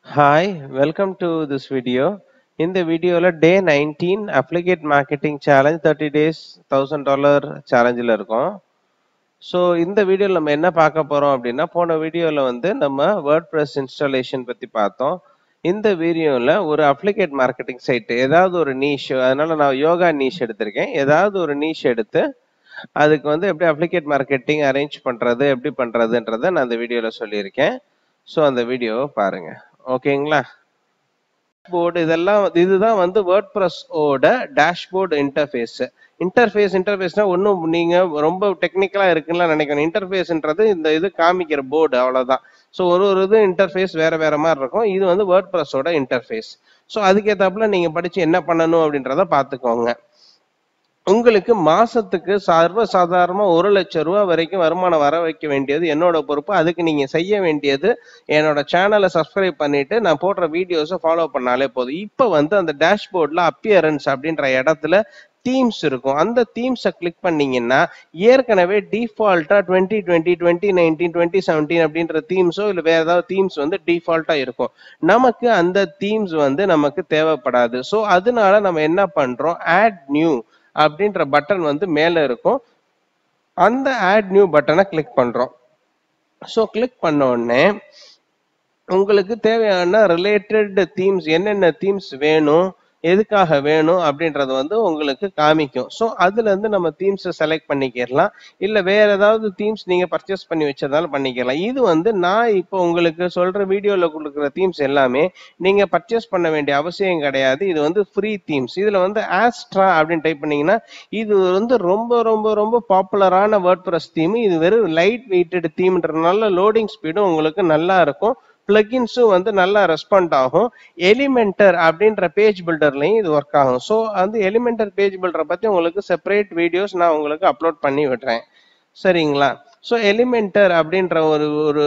Hi, welcome to this video. இந்த வீடியோல day 19 affiliate marketing challenge thirty days thousand dollar சேலஞ்சில் இருக்கும். So இந்த வீடியோவில் நம்ம என்ன பார்க்க போகிறோம் அப்படின்னா போன வீடியோவில் வந்து நம்ம வேர்ட் ப்ரெஸ் இன்ஸ்டாலேஷன் பற்றி பார்த்தோம். இந்த வீடியோவில் ஒரு அப்ளிகேட் மார்க்கெட்டிங் சைட்டு ஏதாவது ஒரு நீஷ் அதனால நான் யோகா நீஷ் எடுத்திருக்கேன். ஏதாவது ஒரு நீஷ் எடுத்து அதுக்கு வந்து எப்படி அப்ளிகேட் மார்க்கெட்டிங் அரேஞ்ச் பண்ணுறது எப்படி பண்ணுறதுன்றதை நான் அந்த வீடியோவில் சொல்லியிருக்கேன். ஸோ அந்த வீடியோவை பாருங்கள் ஓகேங்களா? போர்டு இதெல்லாம் இதுதான் வந்து வேர்ட் ப்ரெஸ்ஸோட டேஷ்போர்டு இன்டர்ஃபேஸ் இன்டர்ஃபேஸ் இன்டர்ஃபேஸ்னா ஒன்றும் நீங்கள் ரொம்ப டெக்னிக்கலாக இருக்குன்னு நினைக்கணும். இன்டர்ஃபேஸ்ன்றது இந்த இது காமிக்கிற போர்டு அவ்வளோதான் ஸோ ஒரு ஒரு இது இன்டர்ஃபேஸ் வேறு வேறு மாதிரி இருக்கும். இது வந்து வேர்ட் ப்ரெஸ்ஸோட இன்டர்ஃபேஸ் ஸோ அதுக்கேற்றாப்புல நீங்கள் படித்து என்ன பண்ணணும் அப்படின்றத பார்த்துக்கோங்க. உங்களுக்கு மாசத்துக்கு சர்வசாதாரணமா ஒரு லட்சம் ரூபாய் வரைக்கும் வருமானம் வர வைக்க வேண்டியது என்னோட பொறுப்பு. அதுக்கு நீங்க செய்ய வேண்டியது என்னோட சேனலை சப்ஸ்கிரைப் பண்ணிட்டு நான் போடுற வீடியோஸை ஃபாலோ பண்ணாலே போதும். இப்போ வந்து அந்த டேஷ்போர்ட்ல அப்பியரன்ஸ் அப்படின்ற இடத்துல தீம்ஸ் இருக்கும். அந்த தீம்ஸை கிளிக் பண்ணீங்கன்னா ஏற்கனவே டிஃபால்ட்டா twenty twenty twenty nineteen twenty seventeen அப்படின்ற தீம்ஸோ இல்லை வேற ஏதாவது தீம்ஸ் வந்து டிஃபால்ட்டா இருக்கும். நமக்கு அந்த தீம்ஸ் வந்து நமக்கு தேவைப்படாது. ஸோ அதனால நம்ம என்ன பண்றோம்? ஆட் நியூ அப்படின்ற பட்டன் வந்து மேலே இருக்கும். அந்த ஆட் நியூ பட்டனை கிளிக் பண்ணுறோம் ஸோ கிளிக் பண்ண உடனே உங்களுக்கு தேவையான ரிலேட்டட் தீம்ஸ் என்னென்ன தீம்ஸ் வேணும் எதுக்காக வேணும் அப்படின்றது வந்து உங்களுக்கு காமிக்கும். ஸோ அதுல இருந்து நம்ம தீம்ஸை செலக்ட் பண்ணிக்கிறலாம் இல்லை வேற ஏதாவது தீம்ஸ் நீங்க பர்ச்சேஸ் பண்ணி வச்சதாலும் பண்ணிக்கலாம் இது வந்து நான் இப்போ உங்களுக்கு சொல்ற வீடியோல கொடுக்குற தீம்ஸ் எல்லாமே நீங்க பர்ச்சேஸ் பண்ண வேண்டிய அவசியம் கிடையாது. இது வந்து ஃப்ரீ தீம்ஸ் இதுல வந்து ஆஸ்ட்ரா அப்படின்னு டைப் பண்ணீங்கன்னா இது வந்து ரொம்ப ரொம்ப ரொம்ப பாப்புலரான வேர்ட் ப்ரெஸ் தீம் இது வெறும் லைட் வெயிட்டட் தீம்ன்றதுனால லோடிங் ஸ்பீடும் உங்களுக்கு நல்லா இருக்கும். பிளகின்ஸும் வந்து நல்லா ரெஸ்பாண்ட் ஆகும். எலிமெண்டர் அப்படின்ற பேஜ் பில்டர்லையும் இது ஒர்க் ஆகும். ஸோ வந்து எலிமெண்டர் பேஜ் பில்டரை பற்றி உங்களுக்கு செப்பரேட் வீடியோஸ் நான் உங்களுக்கு அப்லோட் பண்ணி விடுறேன். சரிங்களா? ஸோ எலிமெண்டர் அப்படின்ற ஒரு ஒரு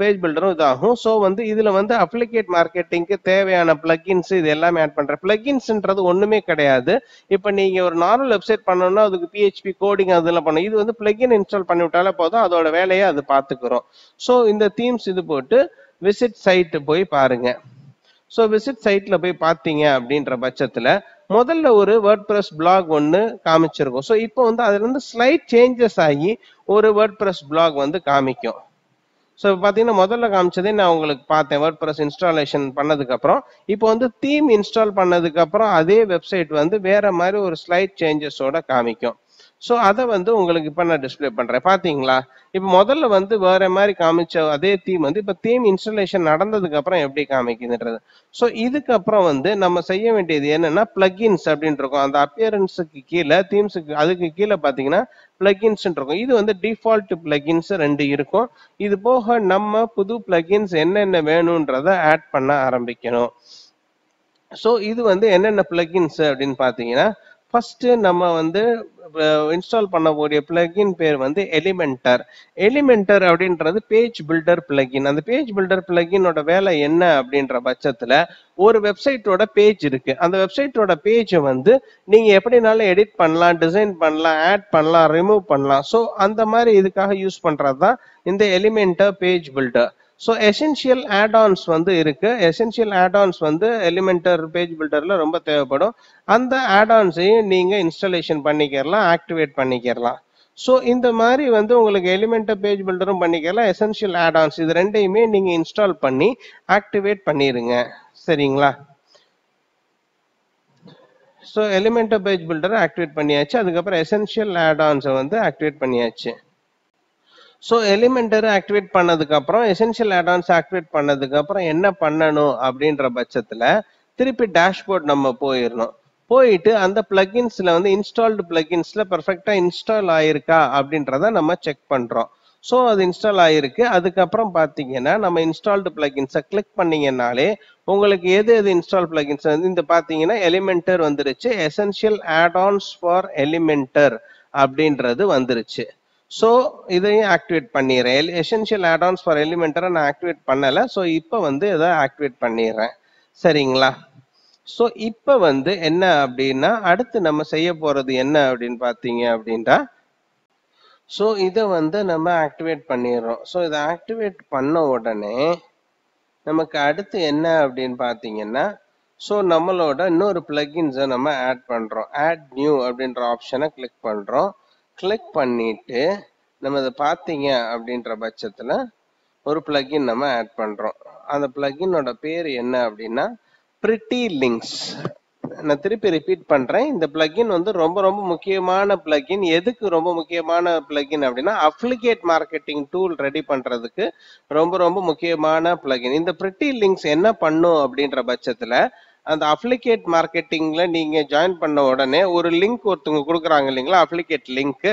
பேஜ் பில்டரும் இதாகும். ஸோ வந்து இதில் வந்து அப்ளிகேட் மார்க்கெட்டிங்க்கு தேவையான பிளகின்ஸ் இது எல்லாமே ஆட் பண்ணுறேன் பிளகின்ஸ்ன்றது ஒன்றுமே கிடையாது. இப்போ நீங்கள் ஒரு நார்மல் வெப்சைட் பண்ணணும்னா அதுக்கு பிஹெச்பி கோடிங் அதெல்லாம் பண்ணணும். இது வந்து பிளகின் இன்ஸ்டால் பண்ணி விட்டாலே போதும். அதோட வேலையை அது பார்த்துக்கிறோம். ஸோ இந்த தீம்ஸ் இது போட்டு விசிட் சைட்டு போய் பாருங்க. ஸோ விசிட் சைட்டில் போய் பார்த்தீங்க அப்படின்ற பட்சத்தில் முதல்ல ஒரு வேர்ட் ப்ரெஸ் பிளாக் ஒன்று காமிச்சிருக்கும். ஸோ இப்போ வந்து அதுலேருந்து ஸ்லைட் சேஞ்சஸ் ஆகி ஒரு வேர்ட் ப்ரெஸ் பிளாக் வந்து காமிக்கும். ஸோ பார்த்தீங்கன்னா முதல்ல காமிச்சதே நான் உங்களுக்கு பார்த்தேன். வேர்ட் ப்ரெஸ் இன்ஸ்டாலேஷன் பண்ணதுக்கப்புறம் இப்போ வந்து தீம் இன்ஸ்டால் பண்ணதுக்கப்புறம் அதே வெப்சைட் வந்து வேற மாதிரி ஒரு ஸ்லைட் சேஞ்சஸோட காமிக்கும். ஸோ அதை வந்து உங்களுக்கு இப்போ நான் டிஸ்பிளே பண்ணுறேன் பார்த்தீங்களா இப்போ முதல்ல வந்து வேற மாதிரி காமிச்ச அதே தீம் வந்து இப்போ தீம் இன்ஸ்டலேஷன் நடந்ததுக்கு அப்புறம் எப்படி காமிக்குதுன்றது. ஸோ இதுக்கப்புறம் வந்து நம்ம செய்ய வேண்டியது என்னன்னா பிளக்இன்ஸ் அப்படின்னு இருக்கும். அந்த அப்பியரன்ஸுக்கு கீழே தீம்ஸுக்கு அதுக்கு கீழே பார்த்தீங்கன்னா பிளக்இன்ஸ் இருக்கும். இது வந்து டிஃபால்ட் பிளக்இன்ஸ் ரெண்டு இருக்கும். இது போக நம்ம புது பிளக்இன்ஸ் என்னென்ன வேணுன்றத ஆட் பண்ண ஆரம்பிக்கணும். ஸோ இது வந்து என்னென்ன பிளக்இன்ஸ் அப்படின்னு பார்த்தீங்கன்னா ஃபர்ஸ்ட் நம்ம வந்து இன்ஸ்டால் பண்ணக்கூடிய பிளகின் பேர் வந்து எலிமெண்டர் எலிமெண்டர் அப்படின்றது பேஜ் பில்டர் பிளகின் அந்த பேஜ் பில்டர் பிளகினோட வேலை என்ன அப்படின்ற பட்சத்துல ஒரு வெப்சைட்டோட பேஜ் இருக்கு. அந்த வெப்சைட்டோட பேஜை வந்து நீங்க எப்படினாலும் எடிட் பண்ணலாம் டிசைன் பண்ணலாம் ஆட் பண்ணலாம் ரிமூவ் பண்ணலாம். ஸோ அந்த மாதிரி இதுக்காக யூஸ் பண்றது தான் இந்த Elementor page builder so essential add ons வந்து இருக்கு. எசென்ஷியல் ஆட்ஆன்ஸ் வந்து எலிமெண்டர் பேஜ் பில்டர்ல ரொம்ப தேவைப்படும். அந்த ஆட்ஆன்ஸையும் நீங்கள் நீங்க இன்ஸ்டாலேஷன் பண்ணிக்கிறலாம் ஆக்டிவேட் பண்ணிக்கிறலாம் ஸோ இந்த மாதிரி வந்து உங்களுக்கு எலிமெண்டர் பேஜ் பில்டரும் பண்ணிக்கலாம். எசென்ஷியல் ஆட்ஆன்ஸ் இது ரெண்டையுமே நீங்க இன்ஸ்டால் பண்ணி ஆக்டிவேட் பண்ணிடுங்க சரிங்களா? ஸோ எலிமெண்டர் பேஜ் பில்டரை ஆக்டிவேட் பண்ணியாச்சு. அதுக்கப்புறம் எசென்ஷியல் ஆட்ஆன்ஸை வந்து ஆக்டிவேட் பண்ணியாச்சு. ஸோ எலிமெண்டர் ஆக்டிவேட் பண்ணதுக்கப்புறம் எசென்ஷியல் ஆடான்ஸ் ஆக்டிவேட் பண்ணதுக்கப்புறம் என்ன பண்ணணும் அப்படின்ற பட்சத்தில் திருப்பி டேஷ்போர்ட் நம்ம போயிடணும் போயிட்டு அந்த பிளகின்ஸ்ல வந்து இன்ஸ்டால்டு பிளகின்ஸ்ல பர்ஃபெக்டாக இன்ஸ்டால் ஆயிருக்கா அப்படின்றத நம்ம செக் பண்ணுறோம் ஸோ அது இன்ஸ்டால் ஆகிருக்கு அதுக்கப்புறம் பார்த்தீங்கன்னா நம்ம இன்ஸ்டால்டு பிளகின்ஸை கிளிக் பண்ணீங்கன்னாலே உங்களுக்கு எது எது இன்ஸ்டால் பிளகின்ஸ் வந்து இந்த பார்த்தீங்கன்னா எலிமெண்டர் வந்துருச்சு. எசென்ஷியல் ஆட்-ஆன்ஸ் ஃபார் எலிமெண்டர் அப்படின்றது வந்துருச்சு. ஸோ இதையும் ஆக்டிவேட் பண்ணிடுறேன் எசென்ஷியல் ஆட்ஆன்ஸ் ஃபார் எலிமெண்டரை நான் ஆக்டிவேட் பண்ணலை. ஸோ இப்போ வந்து இதை ஆக்டிவேட் பண்ணிடுறேன் சரிங்களா? ஸோ இப்போ வந்து என்ன அப்படின்னா அடுத்து நம்ம செய்ய போகிறது என்ன அப்படின்னு பார்த்தீங்க அப்படின்ட்டா ஸோ இதை வந்து நம்ம ஆக்டிவேட் பண்ணிடுறோம் ஸோ இதை ஆக்டிவேட் பண்ண உடனே நமக்கு அடுத்து என்ன அப்படின்னு பார்த்தீங்கன்னா ஸோ நம்மளோட இன்னொரு பிளகின்ஸை நம்ம ஆட் பண்ணுறோம் ஆட் நியூ அப்படின்ற ஆப்ஷனை கிளிக் பண்ணுறோம் கிளிக் பண்ணிட்டு நம்ம இதை பார்த்தீங்க அப்படின்ற பட்சத்தில் ஒரு பிளகின் நம்ம ஆட் பண்ணுறோம் அந்த பிளகினோட பேர் என்ன அப்படின்னா பிரிட்டி லிங்க்ஸ் நான் திருப்பி ரிப்பீட் பண்றேன். இந்த பிளகின் வந்து ரொம்ப ரொம்ப முக்கியமான பிளகின் எதுக்கு ரொம்ப முக்கியமான பிளகின் அப்படின்னா அப்ளிகேட் மார்க்கெட்டிங் டூல் ரெடி பண்றதுக்கு ரொம்ப ரொம்ப முக்கியமான பிளகின் இந்த பிரிட்டி லிங்க்ஸ் என்ன பண்ணும் அப்படின்ற பட்சத்தில் அந்த அப்ளிகேட் மார்க்கெட்டிங்ல நீங்க ஜாயின் பண்ண உடனே ஒரு லிங்க் ஒருத்தவங்க கொடுக்குறாங்க இல்லைங்களா? அப்ளிகேட் லிங்க்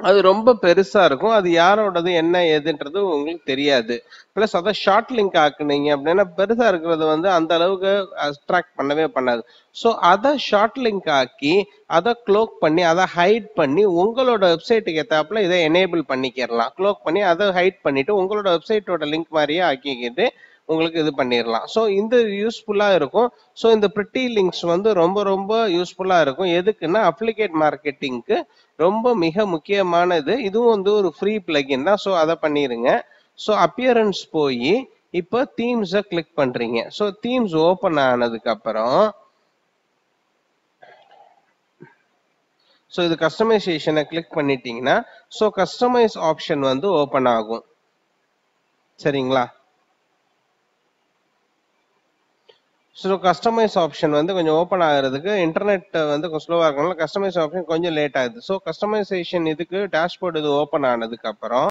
அது ரொம்ப பெருசா இருக்கும். அது யாரோடது என்ன ஏதுன்றது உங்களுக்கு தெரியாது. பிளஸ் அதை ஷார்ட் லிங்க் ஆக்குனீங்க அப்படின்னா பெருசா இருக்கிறது வந்து அந்த அளவுக்கு அட்ராக்ட் பண்ணவே பண்ணாது. ஸோ அதை ஷார்ட் லிங்க் ஆக்கி அதை க்ளோக் பண்ணி அதை ஹைட் பண்ணி உங்களோட வெப்சைட்டுக்கு ஏத்தாப்புல இதை எனேபிள் பண்ணிக்கிறலாம் க்ளோக் பண்ணி அதை ஹைட் பண்ணிட்டு உங்களோட வெப்சைட்டோட லிங்க் மாதிரியே ஆக்கிக்கிட்டு உங்களுக்கு இது பண்ணிடலாம் ஸோ இந்த யூஸ்ஃபுல்லாக இருக்கும். ஸோ இந்த ப்ரிட்டி லிங்க்ஸ் வந்து ரொம்ப ரொம்ப யூஸ்ஃபுல்லாக இருக்கும். எதுக்குன்னா அப்ளிகேட் மார்க்கெட்டிங்க்கு ரொம்ப மிக முக்கியமானது. இதுவும் வந்து ஒரு ஃப்ரீ பிளகின் தான். ஸோ அதை பண்ணிடுங்க ஸோ அப்பியரன்ஸ் போய் இப்போ தீம்ஸை கிளிக் பண்ணுறீங்க ஸோ தீம்ஸ் ஓப்பன் ஆனதுக்கப்புறம் ஸோ இது கஸ்டமைசேஷனை கிளிக் பண்ணிட்டீங்கன்னா ஸோ கஸ்டமைஸ் ஆப்ஷன் வந்து ஓப்பன் ஆகும். சரிங்களா? ஸோ கஸ்டமைஸ் ஆப்ஷன் வந்து கொஞ்சம் ஓப்பன் ஆகிறதுக்கு இன்டர்நெட் வந்து கொஞ்சம் ஸ்லோவாக இருக்கனால கஸ்டமைஸ் ஆப்ஷன் கொஞ்சம் லேட் ஆகுது. ஸோ கஸ்டமைசேஷன் இதுக்கு டேஷ்போர்டு இது ஓப்பன் ஆனதுக்கு அப்புறம்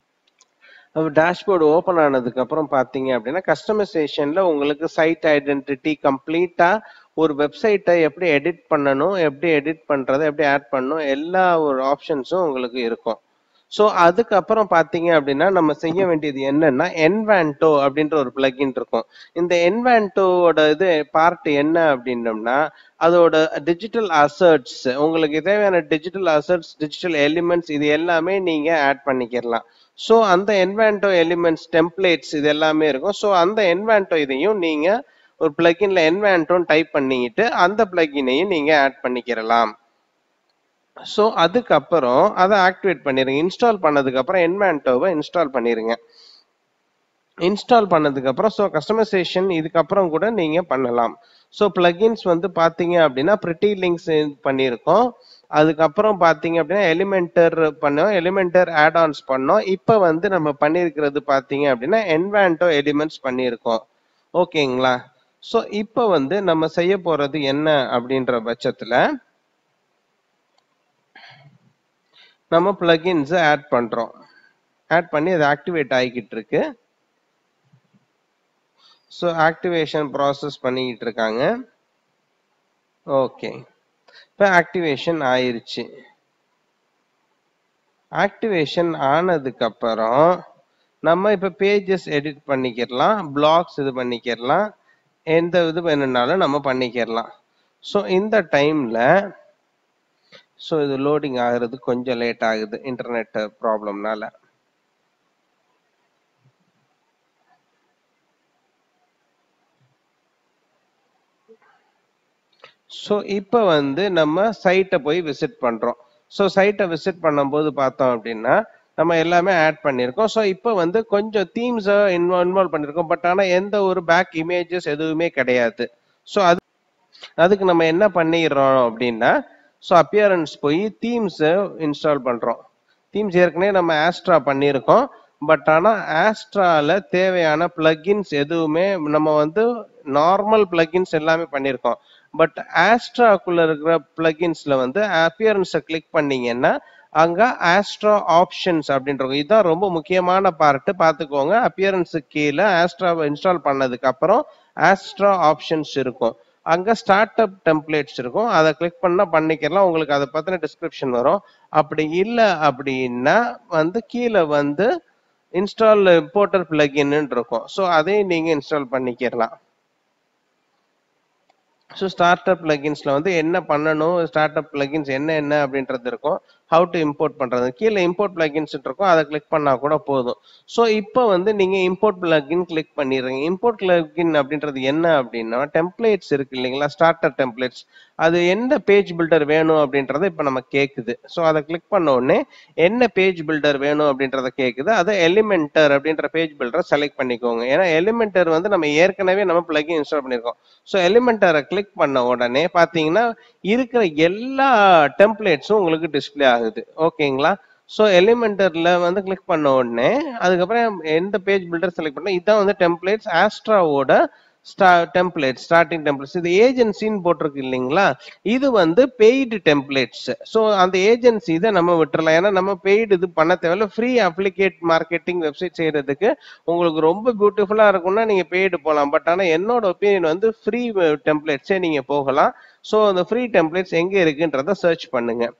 டேஷ்போர்டு ஓப்பன் ஆனதுக்கு அப்புறம் பார்த்தீங்க அப்படின்னா கஸ்டமைசேஷன்ல உங்களுக்கு சைட் ஐடென்டிட்டி கம்ப்ளீட்டா ஒரு வெப்சைட்டை எப்படி எடிட் பண்ணணும் எப்படி எடிட் பண்றது எப்படி ஆட் பண்ணணும் எல்லா ஒரு ஆப்ஷன்ஸும் உங்களுக்கு இருக்கும். ஸோ அதுக்கப்புறம் பார்த்தீங்க அப்படின்னா நம்ம செய்ய வேண்டியது என்னன்னா என்வான்டோ அப்படின்ற ஒரு பிளகின் இருக்கும். இந்த என்வான்டோவோட இது பார்ட் என்ன அப்படின்னம்னா அதோட டிஜிட்டல் அசர்ட்ஸ் உங்களுக்கு தேவையான டிஜிட்டல் அசர்ட்ஸ் டிஜிட்டல் எலிமெண்ட்ஸ் இது எல்லாமே நீங்க ஆட் பண்ணிக்கிறலாம் ஸோ அந்த என்வான்டோ எலிமெண்ட்ஸ் டெம்ப்ளேட்ஸ் இது எல்லாமே இருக்கும். ஸோ அந்த என்வான்டோ இதையும் நீங்க ஒரு பிளகின்ல என்வான்டோன்னு டைப் பண்ணிக்கிட்டு அந்த பிளகினையும் நீங்க ஆட் பண்ணிக்கிறலாம் ஸோ அதுக்கப்புறம் அதை ஆக்டிவேட் பண்ணிடுங்க இன்ஸ்டால் பண்ணதுக்கப்புறம் அப்புறம் இன்ஸ்டால் பண்ணிருங்க. இன்ஸ்டால் பண்ணதுக்கப்புறம் ஸோ கஸ்டமைசேஷன் இதுக்கப்புறம் கூட நீங்கள் பண்ணலாம். ஸோ பிளகின்ஸ் வந்து பார்த்தீங்க அப்படின்னா ப்ரிட்டி லிங்க்ஸ் பண்ணியிருக்கோம். அதுக்கப்புறம் பார்த்தீங்க அப்படின்னா எலிமெண்டர் பண்ணோம். எலிமெண்டர் ஆட் ஆன்ஸ் பண்ணோம். இப்போ வந்து நம்ம பண்ணியிருக்கிறது பார்த்தீங்க அப்படின்னா என்வான்டோ எலிமெண்ட்ஸ் பண்ணியிருக்கோம். ஓகேங்களா ஸோ இப்போ வந்து நம்ம செய்ய போகிறது என்ன அப்படின்ற பட்சத்தில் நம்ம பிளகின்ஸை ஆட் பண்றோம். ஆட் பண்ணி அது ஆக்டிவேட் ஆகிக்கிட்டு இருக்கு ஸோ ஆக்டிவேஷன் ப்ராசஸ் பண்ணிக்கிட்டு இருக்காங்க ஓகே இப்போ ஆக்டிவேஷன் ஆயிருச்சு. ஆக்டிவேஷன் ஆனதுக்கப்புறம் நம்ம இப்போ பேஜஸ் எடிட் பண்ணிக்கிறலாம் பிளாக்ஸ் இது பண்ணிக்கிறலாம் எந்த இது வேணும்னாலும் நம்ம பண்ணிக்கிறலாம் ஸோ இந்த டைமில் ஸோ இது லோடிங் ஆகிறது கொஞ்சம் லேட் ஆகுது இன்டர்நெட் ப்ராப்ளம்னால ஸோ இப்போ வந்து நம்ம சைட்டை போய் விசிட் பண்ணுறோம் ஸோ சைட்டை விசிட் பண்ணும்போது பார்த்தோம் அப்படின்னா நம்ம எல்லாமே ஆட் பண்ணியிருக்கோம். ஸோ இப்போ வந்து கொஞ்சம் தீம்ஸை இன்வால்வ் பண்ணியிருக்கோம். பட் ஆனால் எந்த ஒரு பேக் இமேஜஸ் எதுவுமே கிடையாது. ஸோ அது அதுக்கு நம்ம என்ன பண்ணிடுறோம் அப்படின்னா ஸோ அப்பியரன்ஸ் போய் தீம்ஸை இன்ஸ்டால் பண்ணுறோம் தீம்ஸ் ஏற்கனவே நம்ம ஆஸ்ட்ரா பண்ணியிருக்கோம். பட் ஆனால் ஆஸ்ட்ராவில் தேவையான பிளகின்ஸ் எதுவுமே நம்ம வந்து நார்மல் பிளகின்ஸ் எல்லாமே பண்ணியிருக்கோம். பட் ஆஸ்ட்ராக்குள்ள இருக்கிற பிளகின்ஸ்ல வந்து அப்பியரன்ஸை கிளிக் பண்ணீங்கன்னா அங்கே ஆஸ்ட்ரா ஆப்ஷன்ஸ் அப்படின்ற இதுதான் ரொம்ப முக்கியமான பார்ட்டு பார்த்துக்கோங்க. அப்பியரன்ஸுக்கு கீழே ஆஸ்ட்ராவை இன்ஸ்டால் பண்ணதுக்கு அப்புறம் ஆஸ்ட்ரா ஆப்ஷன்ஸ் இருக்கும். அங்க ஸ்டார்ட் அப் டெம்ப்ளேட்ஸ் இருக்கும். அதை கிளிக் பண்ணா பண்ணிக்கலாம். உங்களுக்கு அதை பத்தின டிஸ்கிரிப்ஷன் வரும். அப்படி இல்லை அப்படின்னா வந்து கீழே வந்து இன்ஸ்டால் இம்போர்ட்டர் பிளக்இன்னு இருக்கும். ஸோ அதையும் நீங்க இன்ஸ்டால் பண்ணிக்கிறலாம் ஸோ ஸ்டார்ட் அப் பிளகின்ஸ்ல வந்து என்ன பண்ணணும்? ஸ்டார்ட் அப் பிளகின்ஸ் என்ன என்ன அப்படின்றது இருக்கும். ஹவு டு இம்போர்ட் பண்ணுறது கீழே இம்போர்ட் பிளகின்ஸ் இருக்கும் அதை கிளிக் பண்ணால் கூட போதும். ஸோ இப்போ வந்து நீங்கள் இம்போர்ட் பிளகின் கிளிக் பண்ணிடுறீங்க. இம்போர்ட் பிளகின் அப்படின்றது என்ன அப்படின்னா டெம்ப்ளேட்ஸ் இருக்கு இல்லைங்களா? ஸ்டார்டர் டெம்ப்ளேட்ஸ் அது எந்த பேஜ் பில்டர் வேணும் அப்படின்றத இப்போ நம்ம கேட்குது ஸோ அதை கிளிக் பண்ண உடனே என்ன பேஜ் பில்டர் வேணும் அப்படின்றத கேட்குது அதை எலிமெண்டர் அப்படின்ற பேஜ் பில்டரை செலக்ட் பண்ணிக்கோங்க. ஏன்னா எலிமெண்டர் வந்து நம்ம ஏற்கனவே நம்ம பிளகின் இன்ஸ்டால் பண்ணியிருக்கோம். ஸோ எலிமெண்டரை கிளிக் பண்ண உடனே பார்த்தீங்கன்னா இருக்கிற எல்லா டெம்ப்ளேட்ஸும் உங்களுக்கு டிஸ்ப்ளே ஆகுது ஓகேங்களா ஸோ எலிமெண்டர்ல வந்து கிளிக் பண்ண உடனே அதுக்கப்புறம் எந்த பேஜ் பில்டர் செலக்ட் பண்ண இதுதான் வந்து டெம்ப்ளேட்ஸ் ஆஸ்ட்ராவோட ஸ்டா டெம்ப்ளேட் ஸ்டார்டிங் டெம்ப்ளேட்ஸ் இது ஏஜென்சின்னு போட்டிருக்கு இல்லைங்களா? இது வந்து பெய்டு டெம்ப்ளேட்ஸ் ஸோ அந்த ஏஜென்சி இதை நம்ம விட்டுறலாம். ஏன்னா நம்ம பெய்டு இது பண்ண தேவையில்ல. ஃப்ரீ அப்ளிகேட் மார்க்கெட்டிங் வெப்சைட் செய்கிறதுக்கு உங்களுக்கு ரொம்ப பியூட்டிஃபுல்லாக இருக்கும்னா நீங்கள் பெய்டு போகலாம் பட் ஆனால் என்னோட ஒப்பீனியன் வந்து ஃப்ரீ டெம்ப்ளேட்ஸே நீங்கள் போகலாம். ஸோ அந்த ஃப்ரீ டெம்ப்ளேட்ஸ் எங்கே இருக்குன்றத சர்ச் பண்ணுங்கள்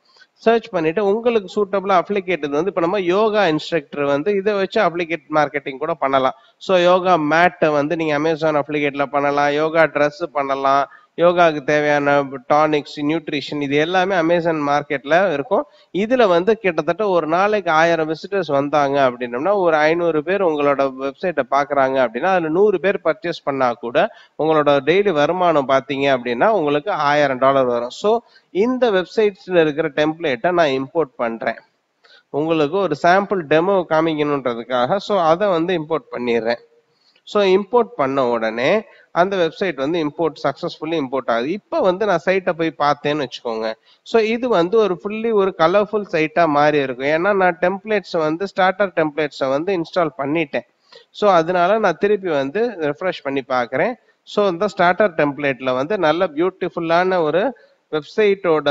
சர்ச் பண்ணிட்டு உங்களுக்கு சூட்டபிளா அப்ளிகேட் வந்து இப்போ நம்ம யோகா இன்ஸ்ட்ரக்டர் வந்து இதை வச்சு அப்ளிகேட் மார்க்கெட்டிங் கூட பண்ணலாம். ஸோ யோகா மேட்டை வந்து நீங்க அமேசான் அப்ளிகேட்ல பண்ணலாம் யோகா ட்ரெஸ் பண்ணலாம் யோகாவுக்கு தேவையான டானிக்ஸ் நியூட்ரிஷன் இது எல்லாமே அமேசான் மார்க்கெட்டில் இருக்கும். இதில் வந்து கிட்டத்தட்ட ஒரு நாளைக்கு ஆயிரம் விசிட்டர்ஸ் வந்தாங்க அப்படின்னம்னா ஒரு ஐநூறு பேர் உங்களோட வெப்சைட்டை பார்க்குறாங்க அப்படின்னா அதில் நூறு பேர் பர்ச்சேஸ் பண்ணால் கூட உங்களோட டெய்லி வருமானம் பார்த்தீங்க அப்படின்னா உங்களுக்கு ஆயிரம் டாலர் வரும். ஸோ இந்த வெப்சைட்ஸில் இருக்கிற டெம்ப்ளேட்டை நான் இம்போர்ட் பண்ணுறேன் உங்களுக்கு ஒரு சாம்பிள் டெமோ காமிக்கணுன்றதுக்காக ஸோ அதை வந்து இம்போர்ட் பண்ணிடுறேன். ஸோ இம்போர்ட் பண்ண உடனே அந்த வெப்சைட் வந்து இம்போர்ட் சக்ஸஸ்ஃபுல்லி இம்போர்ட் ஆகுது. இப்போ வந்து நான் சைட்டை போய் பார்த்தேன்னு வச்சுக்கோங்க. ஸோ இது வந்து ஒரு ஃபுல்லி ஒரு கலர்ஃபுல் சைட்டாக மாறி இருக்கும். ஏன்னா நான் டெம்ப்ளேட்ஸை வந்து ஸ்டார்டர் டெம்ப்ளேட்ஸை வந்து இன்ஸ்டால் பண்ணிட்டேன். ஸோ அதனால நான் திருப்பி வந்து ரெஃப்ரெஷ் பண்ணி பார்க்குறேன். ஸோ இந்த ஸ்டார்டர் டெம்ப்ளேட்ல வந்து நல்ல பியூட்டிஃபுல்லான ஒரு வெப்சைட்டோட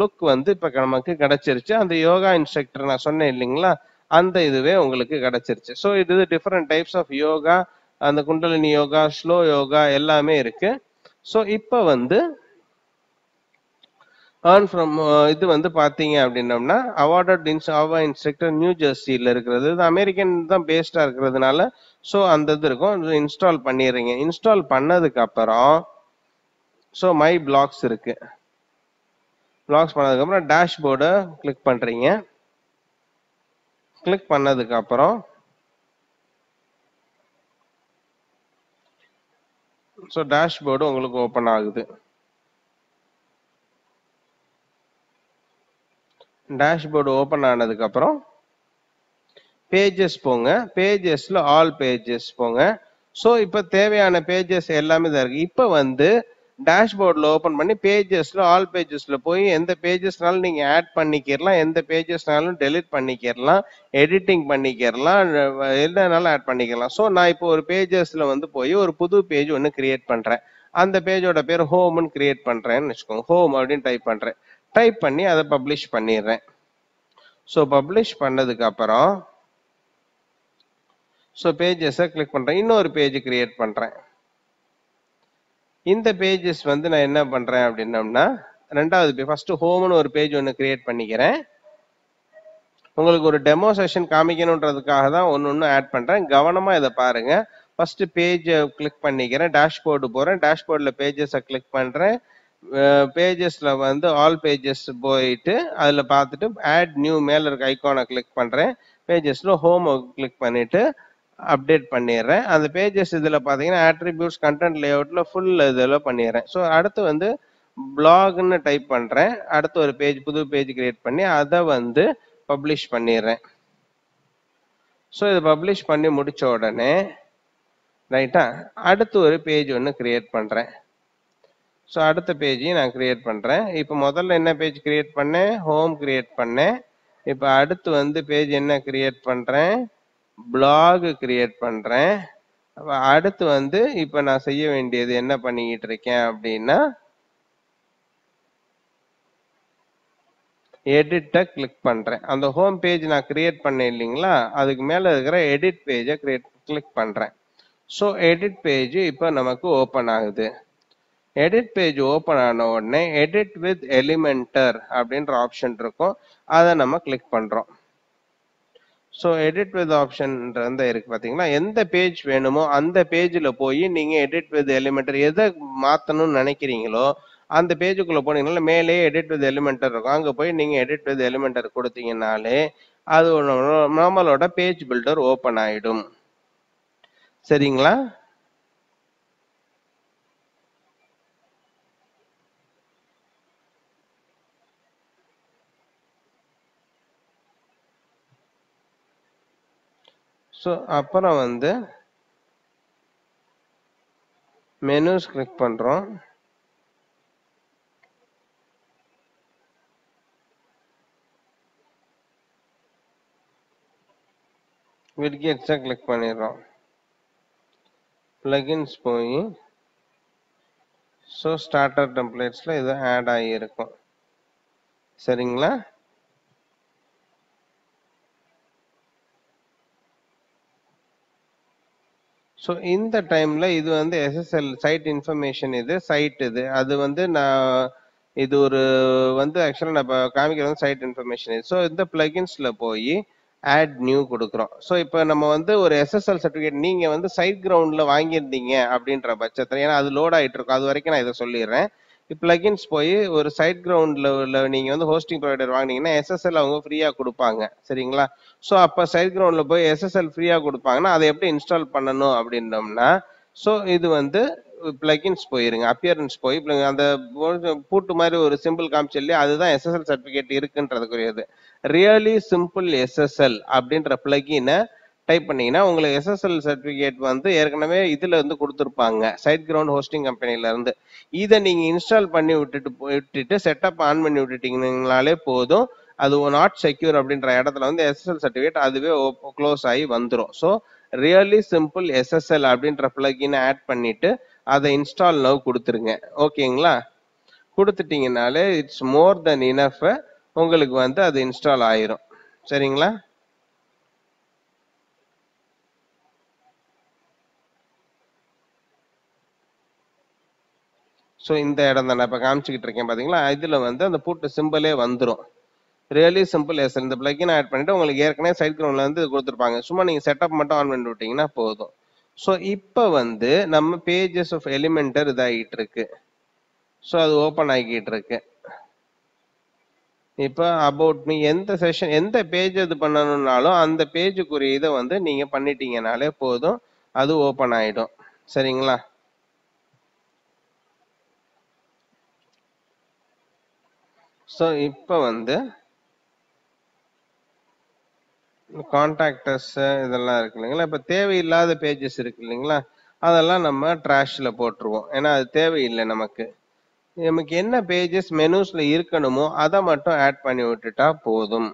லுக் வந்து இப்போ நமக்கு கிடைச்சிருச்சு. அந்த யோகா இன்ஸ்ட்ரக்டர் நான் சொன்னேன் இல்லைங்களா? அந்த இதுவே உங்களுக்கு கிடைச்சிருச்சு. ஸோ இது டிஃப்ரெண்ட் டைப்ஸ் ஆஃப் யோகா அந்த குண்டலினி யோகா ஸ்லோ யோகா எல்லாமே இருக்கு. ஸோ இப்போ வந்து ஏர்ன் ஃப்ரம் uh, இது வந்து பார்த்தீங்க அப்படின்னம்னா அவார்டட் இன்ஸ் ஆவா இன்ஸ்ட்ரக்டர் நியூ ஜெர்சியில் இருக்கிறது. இது அமெரிக்கன் தான் பேஸ்டாக இருக்கிறதுனால ஸோ அந்த இது இருக்கும். இன்ஸ்டால் பண்ணிடுறீங்க. இன்ஸ்டால் பண்ணதுக்கு அப்புறம் ஸோ மை பிளாக்ஸ் இருக்கு. பிளாக்ஸ் பண்ணதுக்கப்புறம் டேஷ்போர்டை கிளிக் பண்ணுறீங்க கிளிக் பண்ணதுக்கு அப்புறம் ஸோ டேஷ்போர்டு உங்களுக்கு ஓப்பன் ஆகுது. டேஷ்போர்டு ஓப்பன் ஆனதுக்கு அப்புறம் பேஜஸ் போங்க. பேஜஸ்ல ஆல் பேஜஸ் போங்க. ஸோ இப்போ தேவையான பேஜஸ் எல்லாமே தான் இருக்கு. இப்போ வந்து டேஷ்போர்டில் ஓப்பன் பண்ணி பேஜஸில் ஆல் பேஜஸில் போய் எந்த பேஜஸ்னாலும் நீங்கள் ஆட் பண்ணிக்கிறலாம் எந்த பேஜஸ்னாலும் டெலிட் பண்ணிக்கிறலாம் எடிட்டிங் பண்ணிக்கிறலாம் என்னனாலும் ஆட் பண்ணிக்கலாம் ஸோ நான் இப்போ ஒரு பேஜஸில் வந்து போய் ஒரு புது பேஜ் ஒன்று கிரியேட் பண்ணுறேன் அந்த பேஜோட பேர் ஹோம்னு கிரியேட் பண்ணுறேன்னு வச்சுக்கோங்க. ஹோம் அப்படின்னு டைப் பண்ணுறேன் டைப் பண்ணி அதை பப்ளிஷ் பண்ணிடுறேன். ஸோ பப்ளிஷ் பண்ணதுக்கு அப்புறம் ஸோ பேஜஸை கிளிக் பண்ணுறேன் இன்னொரு பேஜ் கிரியேட் பண்ணுறேன் இந்த பேஜஸ் வந்து நான் என்ன பண்றேன் அப்படின்னம்னா ரெண்டாவது ஃபர்ஸ்ட் ஹோம்னு ஒரு பேஜ் ஒன்று கிரியேட் பண்ணிக்கிறேன். உங்களுக்கு ஒரு டெமோ செஷன் காமிக்கணுன்றதுக்காக தான் ஒன்று ஒன்று ஆட் பண்ணுறேன் கவனமாக இதை பாருங்க. ஃபர்ஸ்ட் பேஜை கிளிக் பண்ணிக்கிறேன். டேஷ்போர்டு போகிறேன் டேஷ்போர்டில் பேஜஸை கிளிக் பண்ணுறேன் பேஜஸில் வந்து ஆல் பேஜஸ் போயிட்டு அதில் பார்த்துட்டு ஆட் நியூ மேலே இருக்க ஐக்கானை கிளிக் பண்ணுறேன் பேஜஸில் ஹோம் கிளிக் பண்ணிவிட்டு அப்டேட் பண்ணிடுறேன். அந்த பேஜஸ் இதில் பார்த்தீங்கன்னா ஆட்ரிபியூட்ஸ் கண்டென்ட் லேஅவுட்டில் ஃபுல் இதில் பண்ணிடுறேன். ஸோ அடுத்து வந்து பிளாக்னு டைப் பண்ணுறேன் அடுத்து ஒரு பேஜ் புது பேஜ் கிரியேட் பண்ணி அதை வந்து பப்ளிஷ் பண்ணிடுறேன். ஸோ இதை பப்ளிஷ் பண்ணி முடித்த உடனே ரைட்டா அடுத்து ஒரு பேஜ் ஒன்று கிரியேட் பண்ணுறேன் ஸோ அடுத்த பேஜையும் நான் கிரியேட் பண்ணுறேன் இப்போ முதல்ல என்ன பேஜ் கிரியேட் பண்ணேன்? ஹோம் கிரியேட் பண்ணேன். இப்போ அடுத்து வந்து பேஜ் என்ன கிரியேட் பண்ணுறேன் பிளாக் கிரியேட் பண்ணுறேன் அடுத்து வந்து இப்போ நான் செய்ய வேண்டியது என்ன பண்ணிக்கிட்டு இருக்கேன் அப்படின்னா எடிட்டை கிளிக் பண்ணுறேன் அந்த ஹோம் பேஜ் நான் கிரியேட் பண்ணேன் இல்லைங்களா? அதுக்கு மேலே இருக்கிற எடிட் பேஜை கிரியேட் கிளிக் பண்ணுறேன் ஸோ எடிட் பேஜ் இப்போ நமக்கு ஓப்பன் ஆகுது. எடிட் பேஜ் ஓப்பன் ஆன உடனே எடிட் வித் எலிமெண்டர் அப்படின்ற ஆப்ஷன் இருக்கும். அதை நம்ம கிளிக் பண்ணுறோம் ஸோ எடிட் வித் ஆப்ஷன் வந்து இருக்கு பார்த்தீங்களா எந்த பேஜ் வேணுமோ அந்த பேஜில் போய் நீங்கள் எடிட் வித் எலிமெண்டர் எதை மாற்றணும்னு நினைக்கிறீங்களோ அந்த பேஜுக்குள்ளே போனீங்கனால மேலே எடிட் வித் எலிமெண்டர் இருக்கும். அங்கே போய் நீங்கள் எடிட் வித் எலிமெண்டர் கொடுத்தீங்கனாலே அது நம்மளோட பேஜ் பில்டர் ஓப்பன் ஆகிடும் சரிங்களா? ஸோ அப்புறம் வந்து மெனுஸ் கிளிக் பண்றோம். விட்கெட்ஸை கிளிக் பண்ணிடுறோம். பிளகின்ஸ் போய் ஸோ ஸ்டார்டர் டெம்ப்ளேட்ஸில் இது ஆட் ஆகியிருக்கும். சரிங்களா? ஸோ இந்த டைம்ல இது வந்து எஸ்எஸ்எல் சைட் இன்ஃபர்மேஷன் இது சைட் இது. அது வந்து நான் இது ஒரு வந்து ஆக்சுவலாக நான் இப்போ காமிக்கிறது வந்து சைட் இன்ஃபர்மேஷன் இது. ஸோ இந்த பிளகின்ஸில் போய் ஆட் நியூ கொடுக்குறோம். ஸோ இப்போ நம்ம வந்து ஒரு எஸ்எஸ்எல் சர்டிஃபிகேட் நீங்கள் வந்து சைட் கிரவுண்டில் வாங்கியிருந்தீங்க அப்படின்ற பட்சத்தில் ஏன்னா அது லோட் ஆகிட்டு இருக்கும் அது வரைக்கும் நான் இதை சொல்லிடுறேன். பிளகின்ஸ் போய் ஒரு சைட் கிரவுண்ட்ல உள்ள நீங்க வந்து ஹோஸ்டிங் ப்ரொவைடர் வாங்கினீங்கன்னா எஸ்எஸ்எல் அவங்க ஃப்ரீயா கொடுப்பாங்க. சரிங்களா? ஸோ அப்ப சைட் கிரவுண்ட்ல போய் எஸ்எஸ்எல் ஃப்ரீயா கொடுப்பாங்கன்னா அதை எப்படி இன்ஸ்டால் பண்ணணும் அப்படின்னோம்னா ஸோ இது வந்து பிளகின்ஸ் போயிருங்க. அப்பியரன்ஸ் போய் அந்த பூட்டு மாதிரி ஒரு சிம்பிள் காமிச்சு இல்லையா அதுதான் எஸ்எஸ்எல் சர்டிபிகேட் இருக்குன்றதுக்குரியது. ரியலி சிம்பிள் எஸ்எஸ்எல் அப்படின்ற பிளகினை டைப் பண்ணீங்கன்னா உங்களுக்கு எஸ்எஸ்எல் சர்டிஃபிகேட் வந்து ஏற்கனவே இதில் வந்து கொடுத்துருப்பாங்க. சைட் கிரவுண்ட் ஹோஸ்டிங் கம்பெனிலேருந்து இதை நீங்கள் இன்ஸ்டால் பண்ணி விட்டுட்டு விட்டுட்டு செட்டப் ஆன் பண்ணி விட்டுட்டீங்கனாலே போதும். அது நாட் செக்யூர் அப்படின்ற இடத்துல வந்து எஸ்எஸ்எல் சர்டிஃபிகேட் அதுவே க்ளோஸ் ஆகி வந்துடும் ஸோ ரியலி சிம்பிள் எஸ்எஸ்எல் அப்படின்ற பிளகினை ஆட் பண்ணிட்டு அதை இன்ஸ்டால் நவ் கொடுத்துருங்க. ஓகேங்களா கொடுத்துட்டீங்கனாலே இட்ஸ் மோர் தென் இனஃப் உங்களுக்கு வந்து அது இன்ஸ்டால் ஆயிரும். சரிங்களா? ஸோ இந்த இடம் தான் நான் இப்போ காமிச்சிக்கிட்டு இருக்கேன் பார்த்தீங்களா இதில் வந்து அந்த பூட்டு சிம்பிளே வந்துடும் ரியலி சிம்பிள் எஸ் இந்த பிளக்கின் ஆட் பண்ணிவிட்டு உங்களுக்கு ஏற்கனவே சைட் கிரவுண்ட்ல வந்து கொடுத்துருப்பாங்க. சும்மா நீங்கள் செட்டப் மட்டும் ஆன் பண்ணி விட்டீங்கன்னா போதும். ஸோ இப்போ வந்து நம்ம பேஜஸ் ஆஃப் எலிமெண்டர் இதாகிட்டு இருக்கு. ஸோ அது ஓப்பன் ஆகிக்கிட்டு இருக்கு. இப்போ அபவுட் மீ எந்த செஷன் எந்த பேஜ் இது பண்ணணும்னாலும் அந்த பேஜுக்குரிய இதை வந்து நீங்கள் பண்ணிட்டீங்கனாலே போதும். அது ஓப்பன் ஆகிடும் சரிங்களா? ஸோ இப்போ வந்து கான்டாக்டர்ஸ் இதெல்லாம் இருக்கு இல்லைங்களா? இப்போ தேவையில்லாத பேஜஸ் இருக்கு இல்லைங்களா? அதெல்லாம் நம்ம ட்ராஷில் போட்டுருவோம். ஏன்னா அது தேவையில்லை நமக்கு. நமக்கு என்ன பேஜஸ் மெனுஸில் இருக்கணுமோ அதை மட்டும் ஆட் பண்ணி விட்டுட்டா போதும்.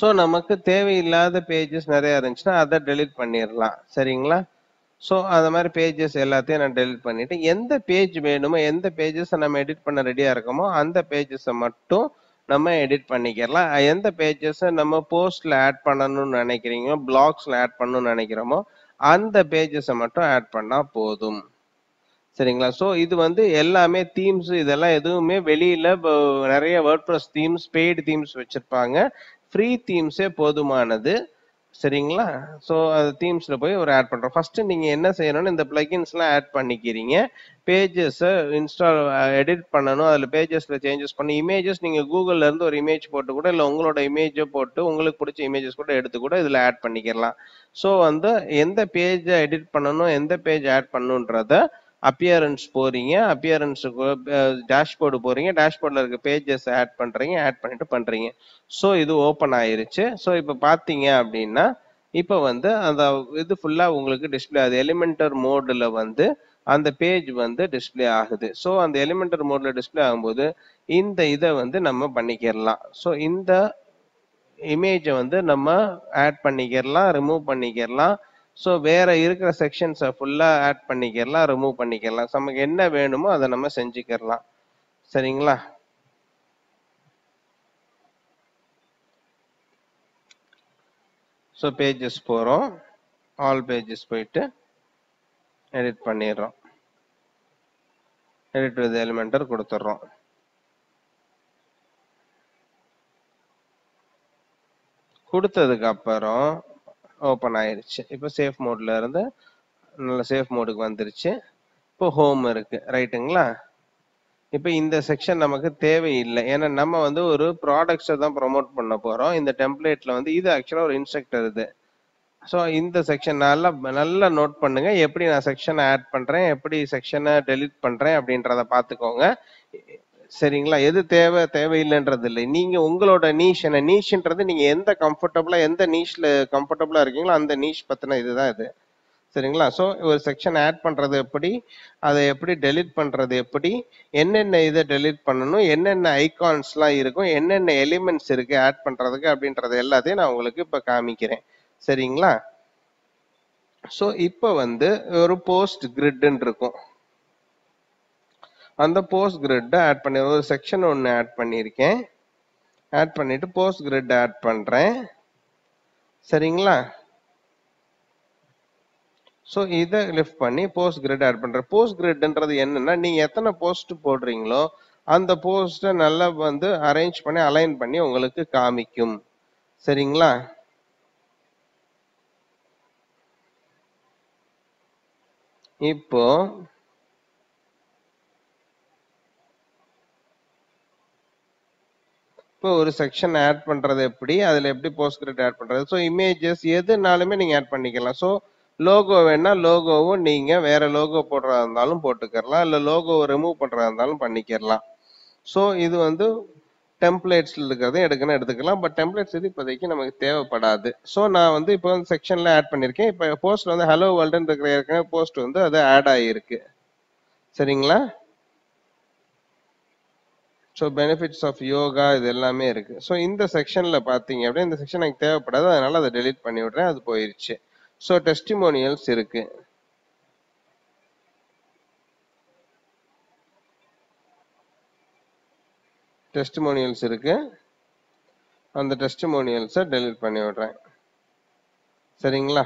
ஸோ நமக்கு தேவையில்லாத பேஜஸ் நிறையா இருந்துச்சுன்னா அதை டெலிட் பண்ணிடலாம். சரிங்களா? ஸோ அந்த மாதிரி பேஜஸ் எல்லாத்தையும் நான் டெலிட் பண்ணிவிட்டு எந்த பேஜ் வேணுமோ எந்த பேஜஸை நம்ம எடிட் பண்ண ரெடியாக இருக்கோமோ அந்த பேஜஸை மட்டும் நம்ம எடிட் பண்ணிக்கிறலாம். எந்த பேஜஸை நம்ம போஸ்டில் ஆட் பண்ணணும்னு நினைக்கிறீங்களோ பிளாக்ஸில் ஆட் பண்ணணும்னு நினைக்கிறோமோ அந்த பேஜஸை மட்டும் ஆட் பண்ணால் போதும். சரிங்களா? ஸோ இது வந்து எல்லாமே தீம்ஸ் இதெல்லாம் எதுவுமே வெளியில் நிறைய WordPress themes paid themes வச்சுருப்பாங்க ஃப்ரீ தீம்ஸே போதுமானது. சரிங்களா? ஸோ அது தீம்ஸில் போய் ஒரு ஆட் பண்ணுறோம் ஃபஸ்ட்டு நீங்கள் என்ன செய்யணும்னு இந்த ப்ளகின்ஸ்லாம் ஆட் பண்ணிக்கிறீங்க. பேஜஸை இன்ஸ்டால் எடிட் பண்ணணும். அதில் பேஜஸில் சேஞ்சஸ் பண்ணி இமேஜஸ் நீங்கள் கூகுள்லேருந்து ஒரு இமேஜ் போட்டு கூட இல்லை உங்களோட இமேஜை போட்டு உங்களுக்கு பிடிச்ச இமேஜஸ் கூட எடுத்து கூட இதில் ஆட் பண்ணிக்கலாம் ஸோ வந்து எந்த பேஜை எடிட் பண்ணணும் எந்த பேஜ் ஆட் பண்ணணுன்றதை அப்பியரன்ஸ் போறீங்க அப்பியரன்ஸுக்கு டேஷ்போர்டு போறீங்க டேஷ்போர்டில் இருக்க பேஜஸ் ஆட் பண்றீங்க ஆட் பண்ணிட்டு பண்றீங்க. ஸோ இது ஓப்பன் ஆயிருச்சு. ஸோ இப்போ பார்த்தீங்க அப்படின்னா இப்போ வந்து அந்த இது ஃபுல்லாக உங்களுக்கு டிஸ்பிளே ஆகுது எலிமெண்டர் மோடில் வந்து அந்த பேஜ் வந்து டிஸ்பிளே ஆகுது. ஸோ அந்த எலிமெண்டர் மோடில் டிஸ்பிளே ஆகும்போது இந்த இதை வந்து நம்ம பண்ணிக்கிறலாம் ஸோ இந்த இமேஜை வந்து நம்ம ஆட் பண்ணிக்கிறலாம் ரிமூவ் பண்ணிக்கிறலாம் ஸோ வேற இருக்கிற செக்ஷன்ஸை ஃபுல்லாக ஆட் பண்ணிக்கிறலாம் ரிமூவ் பண்ணிக்கிறலாம் நமக்கு என்ன வேணுமோ அதை நம்ம செஞ்சுக்கிறலாம் சரிங்களா? ஸோ பேஜஸ் போகிறோம் ஆல் பேஜஸ் போயிட்டு எடிட் பண்ணிடுறோம். எடிட் வித் எலிமெண்டர் கொடுத்துட்றோம். கொடுத்ததுக்கு அப்புறம் ஓப்பன் ஆயிருச்சு. இப்போ சேஃப் மோட்ல இருந்து நல்ல சேஃப் மோடுக்கு வந்துருச்சு. இப்போ ஹோம் இருக்கு. ரைட்டுங்களா இப்போ இந்த செக்ஷன் நமக்கு தேவையில்லை. ஏன்னா நம்ம வந்து ஒரு ப்ராடக்ட்ஸை தான் ப்ரொமோட் பண்ண போகிறோம் இந்த டெம்ப்ளேட்டில் வந்து இது ஆக்சுவலாக ஒரு இன்ஸ்ட்ரக்டர் இது. ஸோ இந்த செக்ஷன் நல்லா நல்லா நோட் பண்ணுங்க. எப்படி நான் செக்ஷனை ஆட் பண்ணுறேன் எப்படி செக்ஷனை டெலீட் பண்ணுறேன் அப்படின்றத பார்த்துக்கோங்க. சரிங்களா? எது தேவை தேவையில்லைன்றது இல்லை நீங்க உங்களோட நீஷ் என்ன? நீஷ்ன்றது நீங்க எந்த கம்ஃபர்டபுளா எந்த நீஷ்ல கம்ஃபர்டபுளா இருக்கீங்களோ அந்த நீஷ் பத்தின இதுதான் இது. சரிங்களா? ஸோ ஒரு செக்ஷன் ஆட் பண்ணுறது எப்படி? அதை எப்படி டெலீட் பண்ணுறது எப்படி? என்னென்ன இதை டெலிட் பண்ணணும்? என்னென்ன ஐகான்ஸ்லாம் இருக்கும்? என்னென்ன எலிமெண்ட்ஸ் இருக்குது ஆட் பண்ணுறதுக்கு அப்படின்றது எல்லாத்தையும் நான் உங்களுக்கு இப்போ காமிக்கிறேன். சரிங்களா? ஸோ இப்போ வந்து ஒரு போஸ்ட் கிரிட்னு இருக்கும். அந்த போஸ்ட் கிரிட்டை ஆட் பண்ணி ஒரு செக்ஷன் ஒன்று ஆட் பண்ணியிருக்கேன் ஆட் பண்ணிவிட்டு போஸ்ட் கிரிட் ஆட் பண்ணுறேன் சரிங்களா? ஸோ இதை லிஃப்ட் பண்ணி போஸ்ட் கிரிட் ஆட் பண்ணுறேன் போஸ்ட் கிரிட்ன்றது என்னென்னா நீங்கள் எத்தனை போஸ்ட் போடுறீங்களோ அந்த போஸ்ட்டை நல்லா வந்து அரேஞ்ச் பண்ணி அலைன் பண்ணி உங்களுக்கு காமிக்கும். சரிங்களா? இப்போ இப்போ ஒரு செக்ஷன் ஆட் பண்ணுறது எப்படி அதில் எப்படி போஸ்ட் கிரிட் ஆட் பண்ணுறது ஸோ இமேஜஸ் எதுனாலுமே நீங்கள் ஆட் பண்ணிக்கலாம். ஸோ லோகோ வேணால் லோகோவும் நீங்கள் வேறு லோகோ போடுறதா இருந்தாலும் போட்டுக்கிறலாம் இல்லை லோகோவை ரிமூவ் பண்ணுறதா இருந்தாலும் பண்ணிக்கிறலாம் ஸோ இது வந்து டெம்ப்ளேட்ஸில் இருக்கிறத எடுக்கணும் எடுத்துக்கலாம். பட் டெம்ப்ளேட்ஸ் இது இப்போதைக்கு நமக்கு தேவைப்படாது. ஸோ நான் வந்து இப்போ வந்து செக்ஷனில் ஆட் பண்ணியிருக்கேன் இப்போ போஸ்ட் வந்து ஹலோ வேர்ல்டுன்னு இருக்கிற ஏற்கனவே போஸ்ட் வந்து அது ஆட் ஆகியிருக்கு சரிங்களா? ஸோ பெனிஃபிட்ஸ் ஆஃப் யோகா இது எல்லாமே இருக்கு. ஸோ இந்த செக்ஷன்ல பார்த்தீங்க அப்படின்னா இந்த செக்ஷன் எனக்கு தேவைப்படாது. அதனால அதை டெலிட் பண்ணி விடுறேன். அது போயிருச்சு. ஸோ டெஸ்டிமோனியல்ஸ் இருக்கு. டெஸ்டிமோனியல்ஸ் இருக்கு. அந்த டெஸ்டிமோனியல்ஸை டெலிட் பண்ணி விடுறேன். சரிங்களா?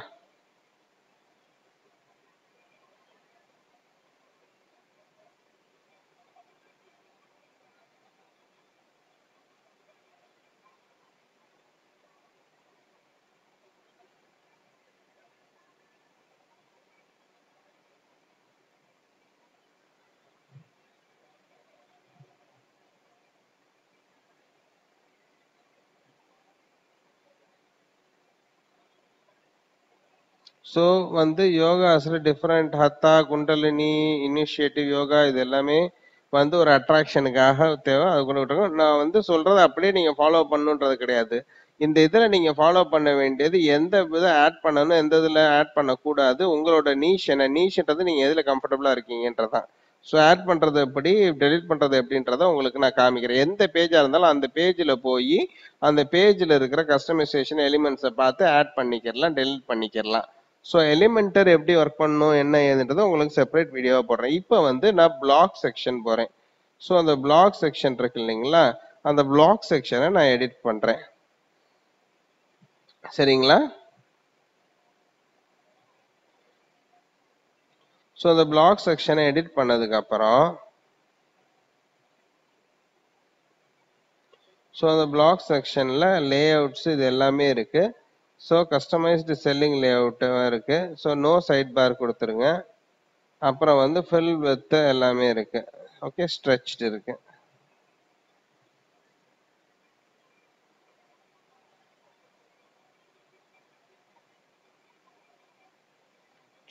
ஸோ வந்து யோகாஸில் டிஃப்ரெண்ட் ஹத்தா குண்டலினி இனிஷியேட்டிவ் யோகா இது எல்லாமே வந்து ஒரு அட்ராக்ஷனுக்காக தேவை. அது கொண்டு விட்டுருங்க நான் வந்து சொல்கிறத அப்படியே நீங்கள் ஃபாலோ பண்ணுன்றது கிடையாது. இந்த இதில் நீங்கள் ஃபாலோ பண்ண வேண்டியது எந்த இதை ஆட் பண்ணணும் எந்த இதில் ஆட் பண்ணக்கூடாது உங்களோட நீஷ் என்ன நீஷ்ன்றது நீங்கள் எதில் கம்ஃபர்டபுளாக இருக்கீங்கன்றதான் ஸோ ஆட் பண்ணுறது எப்படி டெலிட் பண்ணுறது எப்படின்றத உங்களுக்கு நான் காமிக்கிறேன். எந்த பேஜாக இருந்தாலும் அந்த பேஜில் போய் அந்த பேஜில் இருக்கிற கஸ்டமைசேஷன் எலிமெண்ட்ஸை பார்த்து ஆட் பண்ணிக்கிறலாம் டெலிட் பண்ணிக்கிறலாம். ஸோ எலிமெண்டர் எப்படி ஒர்க் பண்ணணும் என்ன ஏதுன்றதை உங்களுக்கு செப்பரேட் வீடியோவாக போடுறேன். இப்போ வந்து நான் பிளாக் செக்ஷன் போகிறேன் ஸோ அந்த பிளாக் செக்ஷன் இருக்கு இல்லைங்களா? அந்த பிளாக் செக்ஷனை நான் எடிட் பண்ணுறேன் சரிங்களா? ஸோ அந்த பிளாக் செக்ஷனை எடிட் பண்ணதுக்கு அப்புறம் ஸோ அந்த பிளாக் செக்ஷனில் லே அவுட்ஸ் இது எல்லாமே இருக்கு. ஸோ கஸ்டமைஸ்டு செல்லிங் லேஅவுட்டும் இருக்குது ஸோ நோ சைட் பார் கொடுத்துருங்க. அப்புறம் வந்து ஃபில் வித்து எல்லாமே இருக்குது ஓகே ஸ்ட்ரெச்டு இருக்கு.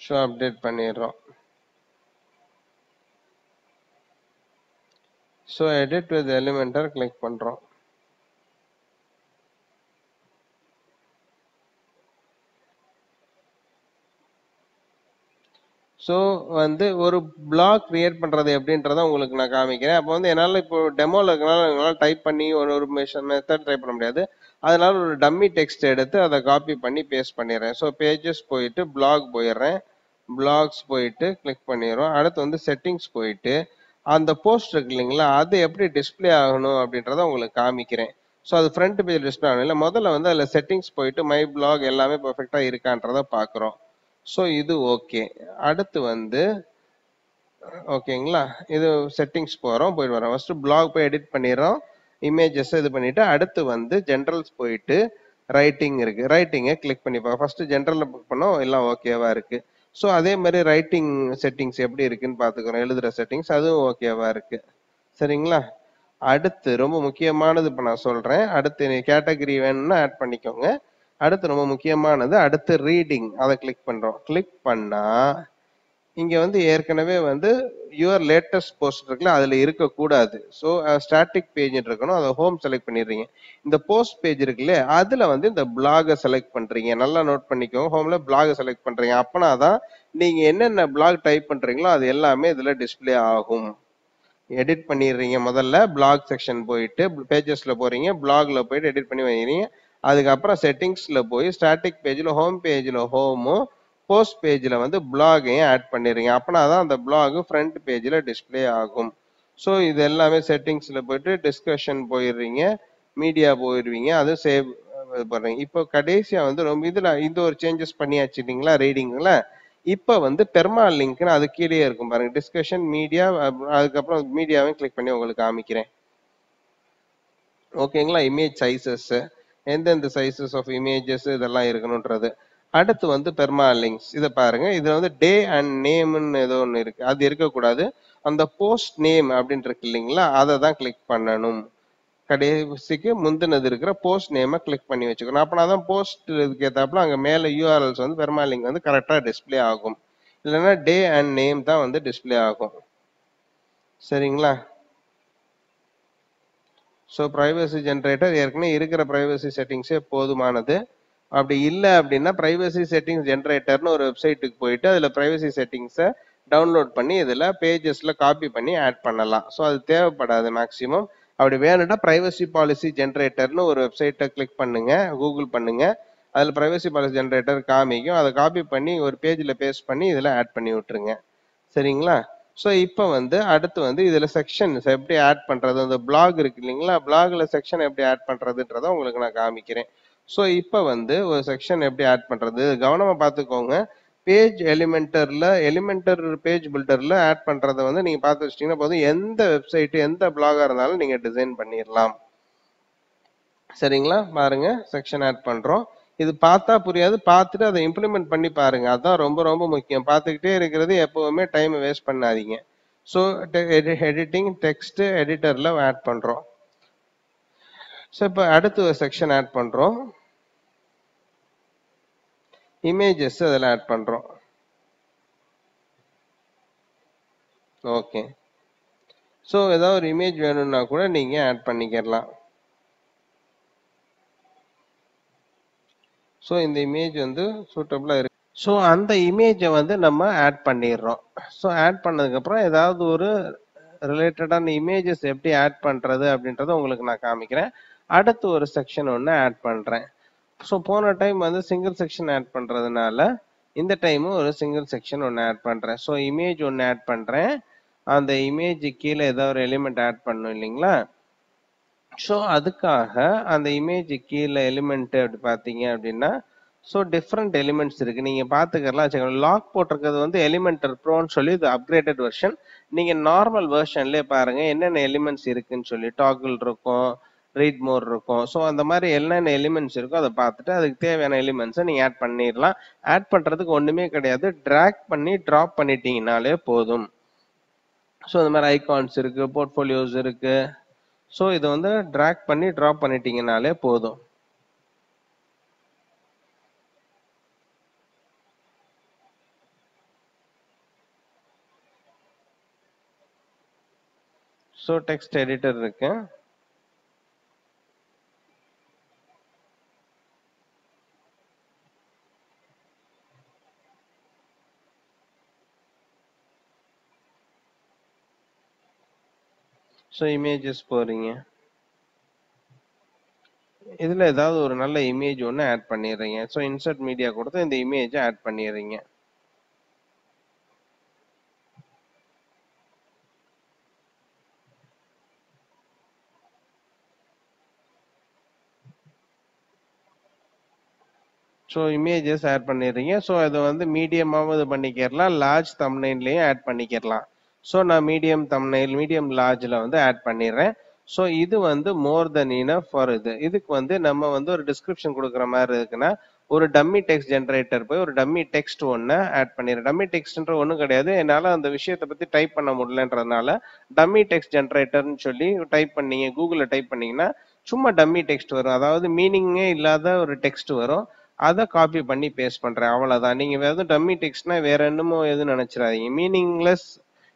ஸோ அப்டேட் பண்ணிடுறோம். So edit with Elementor click பண்ணுறோம் ஸோ வந்து ஒரு பிளாக் கிரியேட் பண்ணுறது எப்படின்றத உங்களுக்கு நான் காமிக்கிறேன். அப்போ வந்து என்னால் இப்போ டெமோவில் இருக்கனால எங்களால் டைப் பண்ணி ஒரு ஒரு மெத்தட் டைப் பண்ண முடியாது. அதனால ஒரு டம்மி டெக்ஸ்ட் எடுத்து அதை காப்பி பண்ணி பேஸ்ட் பண்ணிடுறேன். ஸோ பேஜஸ் போயிட்டு பிளாக் போயிடுறேன். பிளாக்ஸ் போயிட்டு கிளிக் பண்ணிடுறோம். அடுத்து வந்து செட்டிங்ஸ் போயிட்டு அந்த போஸ்ட் இருக்கு இல்லைங்களா அது எப்படி டிஸ்பிளே ஆகணும் அப்படின்றத உங்களுக்கு காமிக்கிறேன். ஸோ அது ஃப்ரண்ட் பேஜ் டிஸ்பிளே ஆகணும். இல்லை முதல்ல வந்து அதில் செட்டிங்ஸ் போயிட்டு மை பிளாக் எல்லாமே பர்ஃபெக்டாக இருக்கான்றத பார்க்குறோம். ஸோ இது ஓகே அடுத்து வந்து ஓகேங்களா இது செட்டிங்ஸ் போகிறோம் போயிட்டு வரோம். ஃபஸ்ட்டு பிளாக் போய் எடிட் பண்ணிடுறோம். இமேஜஸ் இது பண்ணிவிட்டு அடுத்து வந்து ஜென்ரல்ஸ் போயிட்டு ரைட்டிங் இருக்குது ரைட்டிங்கை கிளிக் பண்ணி பார்க்க ஃபஸ்ட்டு ஜென்ரலில் புக் பண்ணோம் எல்லாம் ஓகேவாக இருக்குது ஸோ அதே மாதிரி ரைட்டிங் செட்டிங்ஸ் எப்படி இருக்குன்னு பார்த்துக்கிறோம். எழுதுகிற செட்டிங்ஸ் அதுவும் ஓகேவாக இருக்குது சரிங்களா? அடுத்து ரொம்ப முக்கியமானது இப்போ நான் சொல்கிறேன் அடுத்து கேட்டகரி வேணும்னா ஆட் பண்ணிக்கோங்க. அடுத்து ரொம்ப முக்கியமானது அடுத்து ரீடிங் அதை கிளிக் பண்ணுறோம் கிளிக் பண்ணால் இங்கே வந்து ஏற்கனவே வந்து யுவர் லேட்டஸ்ட் போஸ்ட் இருக்குல்ல அதில் இருக்கக்கூடாது. ஸோ ஸ்டாட்டிக் பேஜ் இருக்கணும். அதை ஹோம் செலக்ட் பண்ணிடுறீங்க. இந்த போஸ்ட் பேஜ் இருக்குல்ல அதில் வந்து இந்த பிளாகை செலக்ட் பண்ணுறீங்க நல்லா நோட் பண்ணிக்கோங்க ஹோமில் பிளாகை செலக்ட் பண்ணுறீங்க அப்போனா தான் நீங்கள் என்னென்ன பிளாக் டைப் பண்ணுறீங்களோ அது எல்லாமே இதில் டிஸ்ப்ளே ஆகும். எடிட் பண்ணிடுறீங்க. முதல்ல பிளாக் செக்ஷன் போயிட்டு பேஜஸில் போகிறீங்க பிளாகில் போயிட்டு எடிட் பண்ணி வைக்கிறீங்க. அதுக்கப்புறம் செட்டிங்ஸில் போய் ஸ்டாட்டிக் பேஜில் ஹோம் பேஜில் ஹோமும் போஸ்ட் பேஜில் வந்து பிளாகையும் ஆட் பண்ணிடுறீங்க. அப்படின்னா தான் அந்த பிளாகு ஃப்ரண்ட் பேஜில் டிஸ்ப்ளே ஆகும். ஸோ இது எல்லாமே செட்டிங்ஸில் போயிட்டு டிஸ்கஷன் போயிடுறீங்க மீடியா போயிடுவீங்க அது சேவ் பண்ணுறீங்க இப்போ கடைசியாக வந்து ரொம்ப இதில் இந்த ஒரு சேஞ்சஸ் பண்ணியாச்சு இல்லைங்களா ரீடிங்கில் இப்போ வந்து பெர்மா லிங்க்னு அது கீழே இருக்கும் பாருங்க. டிஸ்கஷன் மீடியா அதுக்கப்புறம் மீடியாவையும் கிளிக் பண்ணி உங்களுக்கு காமிக்கிறேன். ஓகேங்களா இமேஜ் சைஸஸ்ஸு எந்தெந்த சைசஸ் ஆஃப் இமேஜஸ் இதெல்லாம் இருக்கணுன்றது அடுத்து வந்து பெர்மா லிங்க்ஸ் இதை பாருங்க. இதுல வந்து டே அண்ட் நேம்னு ஏதோ ஒன்று இருக்கு. அது இருக்கக்கூடாது. அந்த போஸ்ட் நேம் அப்படின்னு இருக்கு இல்லைங்களா? அதை தான் கிளிக் பண்ணணும். கடைசிக்கு முந்தினது இருக்கிற போஸ்ட் நேமை கிளிக் பண்ணி வச்சுக்கணும். அப்போனா தான் போஸ்ட் இதுக்கு அங்கே மேலே யூஆர்எல்ஸ் வந்து பெர்மா லிங்க் வந்து கரெக்டாக டிஸ்ப்ளே ஆகும். இல்லைன்னா டே அண்ட் நேம் தான் வந்து டிஸ்ப்ளே ஆகும். சரிங்களா? ஸோ ப்ரைவசி ஜென்ரேட்டர் ஏற்கனவே இருக்கிற ப்ரைவசி செட்டிங்ஸே போதுமானது. அப்படி இல்லை அப்படின்னா ப்ரைவசி செட்டிங்ஸ் ஜென்ரேட்டர்னு ஒரு வெப்சைட்டுக்கு போயிட்டு அதில் ப்ரைவசி செட்டிங்ஸை டவுன்லோட் பண்ணி இதில் பேஜஸில் காப்பி பண்ணி ஆட் பண்ணலாம். ஸோ அது தேவைப்படாது மேக்ஸிமம் அப்படி வேணும்னா ப்ரைவசி பாலிசி ஜென்ரேட்டர்னு ஒரு வெப்சைட்டை கிளிக் பண்ணுங்க கூகுள் பண்ணுங்க. அதில் ப்ரைவசி பாலிசி ஜென்ரேட்டர் காமிக்கும். அதை காப்பி பண்ணி ஒரு பேஜில் பேஸ்ட் பண்ணி இதில் ஆட் பண்ணி விட்டுருங்க. சரிங்களா? ஸோ இப்போ வந்து அடுத்து வந்து இதில் செக்ஷன்ஸ் எப்படி ஆட் பண்ணுறது அந்த பிளாக் இருக்கு இல்லைங்களா? பிளாகில் செக்ஷன் எப்படி ஆட் பண்ணுறதுன்றதை உங்களுக்கு நான் காமிக்கிறேன். ஸோ இப்போ வந்து ஒரு செக்ஷன் எப்படி ஆட் பண்ணுறது கவனமாக பார்த்துக்கோங்க பேஜ் எலிமெண்டரில் எலிமெண்டர் பேஜ் பில்டரில் ஆட் பண்ணுறதை வந்து நீங்கள் பார்த்து வச்சிட்டிங்கன்னா போதும். எந்த வெப்சைட்டு எந்த பிளாகாக இருந்தாலும் நீங்கள் டிசைன் பண்ணிடலாம் சரிங்களா? பாருங்கள் செக்ஷன் ஆட் பண்ணுறோம் இது பார்த்தா புரியாது பார்த்துட்டு அதை இம்ப்ளிமெண்ட் பண்ணி பாருங்க. அதுதான் ரொம்ப ரொம்ப முக்கியம். பார்த்துக்கிட்டே இருக்கிறது எப்பவுமே டைம் வேஸ்ட் பண்ணாதீங்க. ஸோ எடிட்டிங் டெக்ஸ்ட் எடிட்டரில் ஆட் பண்ணுறோம் ஸோ இப்போ அடுத்து ஒரு செக்ஷன் ஆட் பண்ணுறோம் இமேஜஸ் அதில் ஆட் பண்ணுறோம் ஓகே ஸோ ஏதாவது ஒரு இமேஜ் வேணும்னா கூட நீங்கள் ஆட் பண்ணிக்கலாம். ஸோ இந்த இமேஜ் வந்து சூட்டபுளாக இருக்கு. ஸோ அந்த இமேஜை வந்து நம்ம ஆட் பண்ணிடுறோம். ஸோ ஆட் பண்ணதுக்கப்புறம் ஏதாவது ஒரு ரிலேட்டடான இமேஜஸ் எப்படி ஆட் பண்ணுறது அப்படின்றத உங்களுக்கு நான் காமிக்கிறேன். அடுத்து ஒரு செக்ஷன் ஒன்று ஆட் பண்ணுறேன் ஸோ போன டைம் வந்து சிங்கிள் செக்ஷன் ஆட் பண்ணுறதுனால இந்த டைமும் ஒரு சிங்கிள் செக்ஷன் ஒன்று ஆட் பண்ணுறேன் ஸோ இமேஜ் ஒன்று ஆட் பண்ணுறேன் அந்த இமேஜ் கீழே ஏதாவது ஒரு எலிமெண்ட் ஆட் பண்ணும் இல்லைங்களா? ஸோ அதுக்காக அந்த இமேஜ் கீழே எலிமெண்ட் அப்படி பார்த்தீங்க அப்படின்னா ஸோ டிஃப்ரெண்ட் எலிமெண்ட்ஸ் இருக்கு. நீங்க பார்த்துக்கலாம். வச்சுக்கோங்க லாக் போட்டிருக்கிறது வந்து எலிமெண்டர் ப்ரோன்னு சொல்லி இது அப்கிரேட்டட் வெர்ஷன் நீங்க நார்மல் வெர்ஷன்லேயே பாருங்க என்னென்ன எலிமெண்ட்ஸ் இருக்குன்னு சொல்லி டாக்கிள் இருக்கும் ரீட் மோர் இருக்கும். ஸோ அந்த மாதிரி என்னென்ன எலிமெண்ட்ஸ் இருக்கோ அதை பார்த்துட்டு அதுக்கு தேவையான எலிமெண்ட்ஸை நீங்கள் ஆட் பண்ணிடலாம். ஆட் பண்ணுறதுக்கு ஒன்றுமே கிடையாது. ட்ராக் பண்ணி ட்ராப் பண்ணிட்டீங்கனாலே போதும். ஸோ இந்த மாதிரி ஐகான்ஸ் இருக்குது போர்ட்ஃபோலியோஸ் இருக்குது ஸோ இதை வந்து ட்ராக் பண்ணி ட்ராப் பண்ணிட்டீங்கனாலே போதும். ஸோ டெக்ஸ்ட் எடிட்டர் இருக்கு. ஸோ இமேஜஸ் போகிறீங்க இதில் ஏதாவது ஒரு நல்ல இமேஜ் ஒன்று ஆட் பண்ணிடுறீங்க. ஸோ இன்சர்ட் மீடியா கொடுத்து இந்த இமேஜை ஆட் பண்ணிடுறீங்க. ஸோ இமேஜஸ் ஆட் பண்ணிடுறீங்க. ஸோ அதை வந்து மீடியமாகவும் இது பண்ணிக்கிறலாம். லார்ஜ் தம்னைன்லேயும் ஆட் பண்ணிக்கிறலாம். ஸோ நான் மீடியம் தம்னைல் மீடியம் லார்ஜில் வந்து ஆட் பண்ணிடுறேன். ஸோ இது வந்து மோர் தென் இனஃப் ஃபார் இது. இதுக்கு வந்து நம்ம வந்து ஒரு டிஸ்கிரிப்ஷன் கொடுக்குற மாதிரி இருக்குன்னா ஒரு டம்மி டெக்ஸ்ட் ஜென்ரேட்டர் போய் ஒரு டம்மி டெக்ஸ்ட் ஒன்று ஆட் பண்ணிடுறேன். டம்மி டெக்ஸ்ட்ன்ற ஒன்றும் கிடையாது. என்னால் அந்த விஷயத்தை பற்றி டைப் பண்ண முடியலன்றதுனால டம்மி டெக்ஸ்ட் ஜென்ரேட்டர்னு சொல்லி டைப் பண்ணீங்க கூகுளில் டைப் பண்ணீங்கன்னா சும்மா டம்மி டெக்ஸ்ட் வரும். அதாவது மீனிங்கே இல்லாத ஒரு டெக்ஸ்ட் வரும். அதை காப்பி பண்ணி பேஸ்ட் பண்ணுறேன் அவ்வளோதான் நீங்கள் வெறும் டம்மி டெக்ஸ்ட்னா வேற என்னமோ எதுவும் நினச்சிடாதீங்க. மீனிங்லெஸ்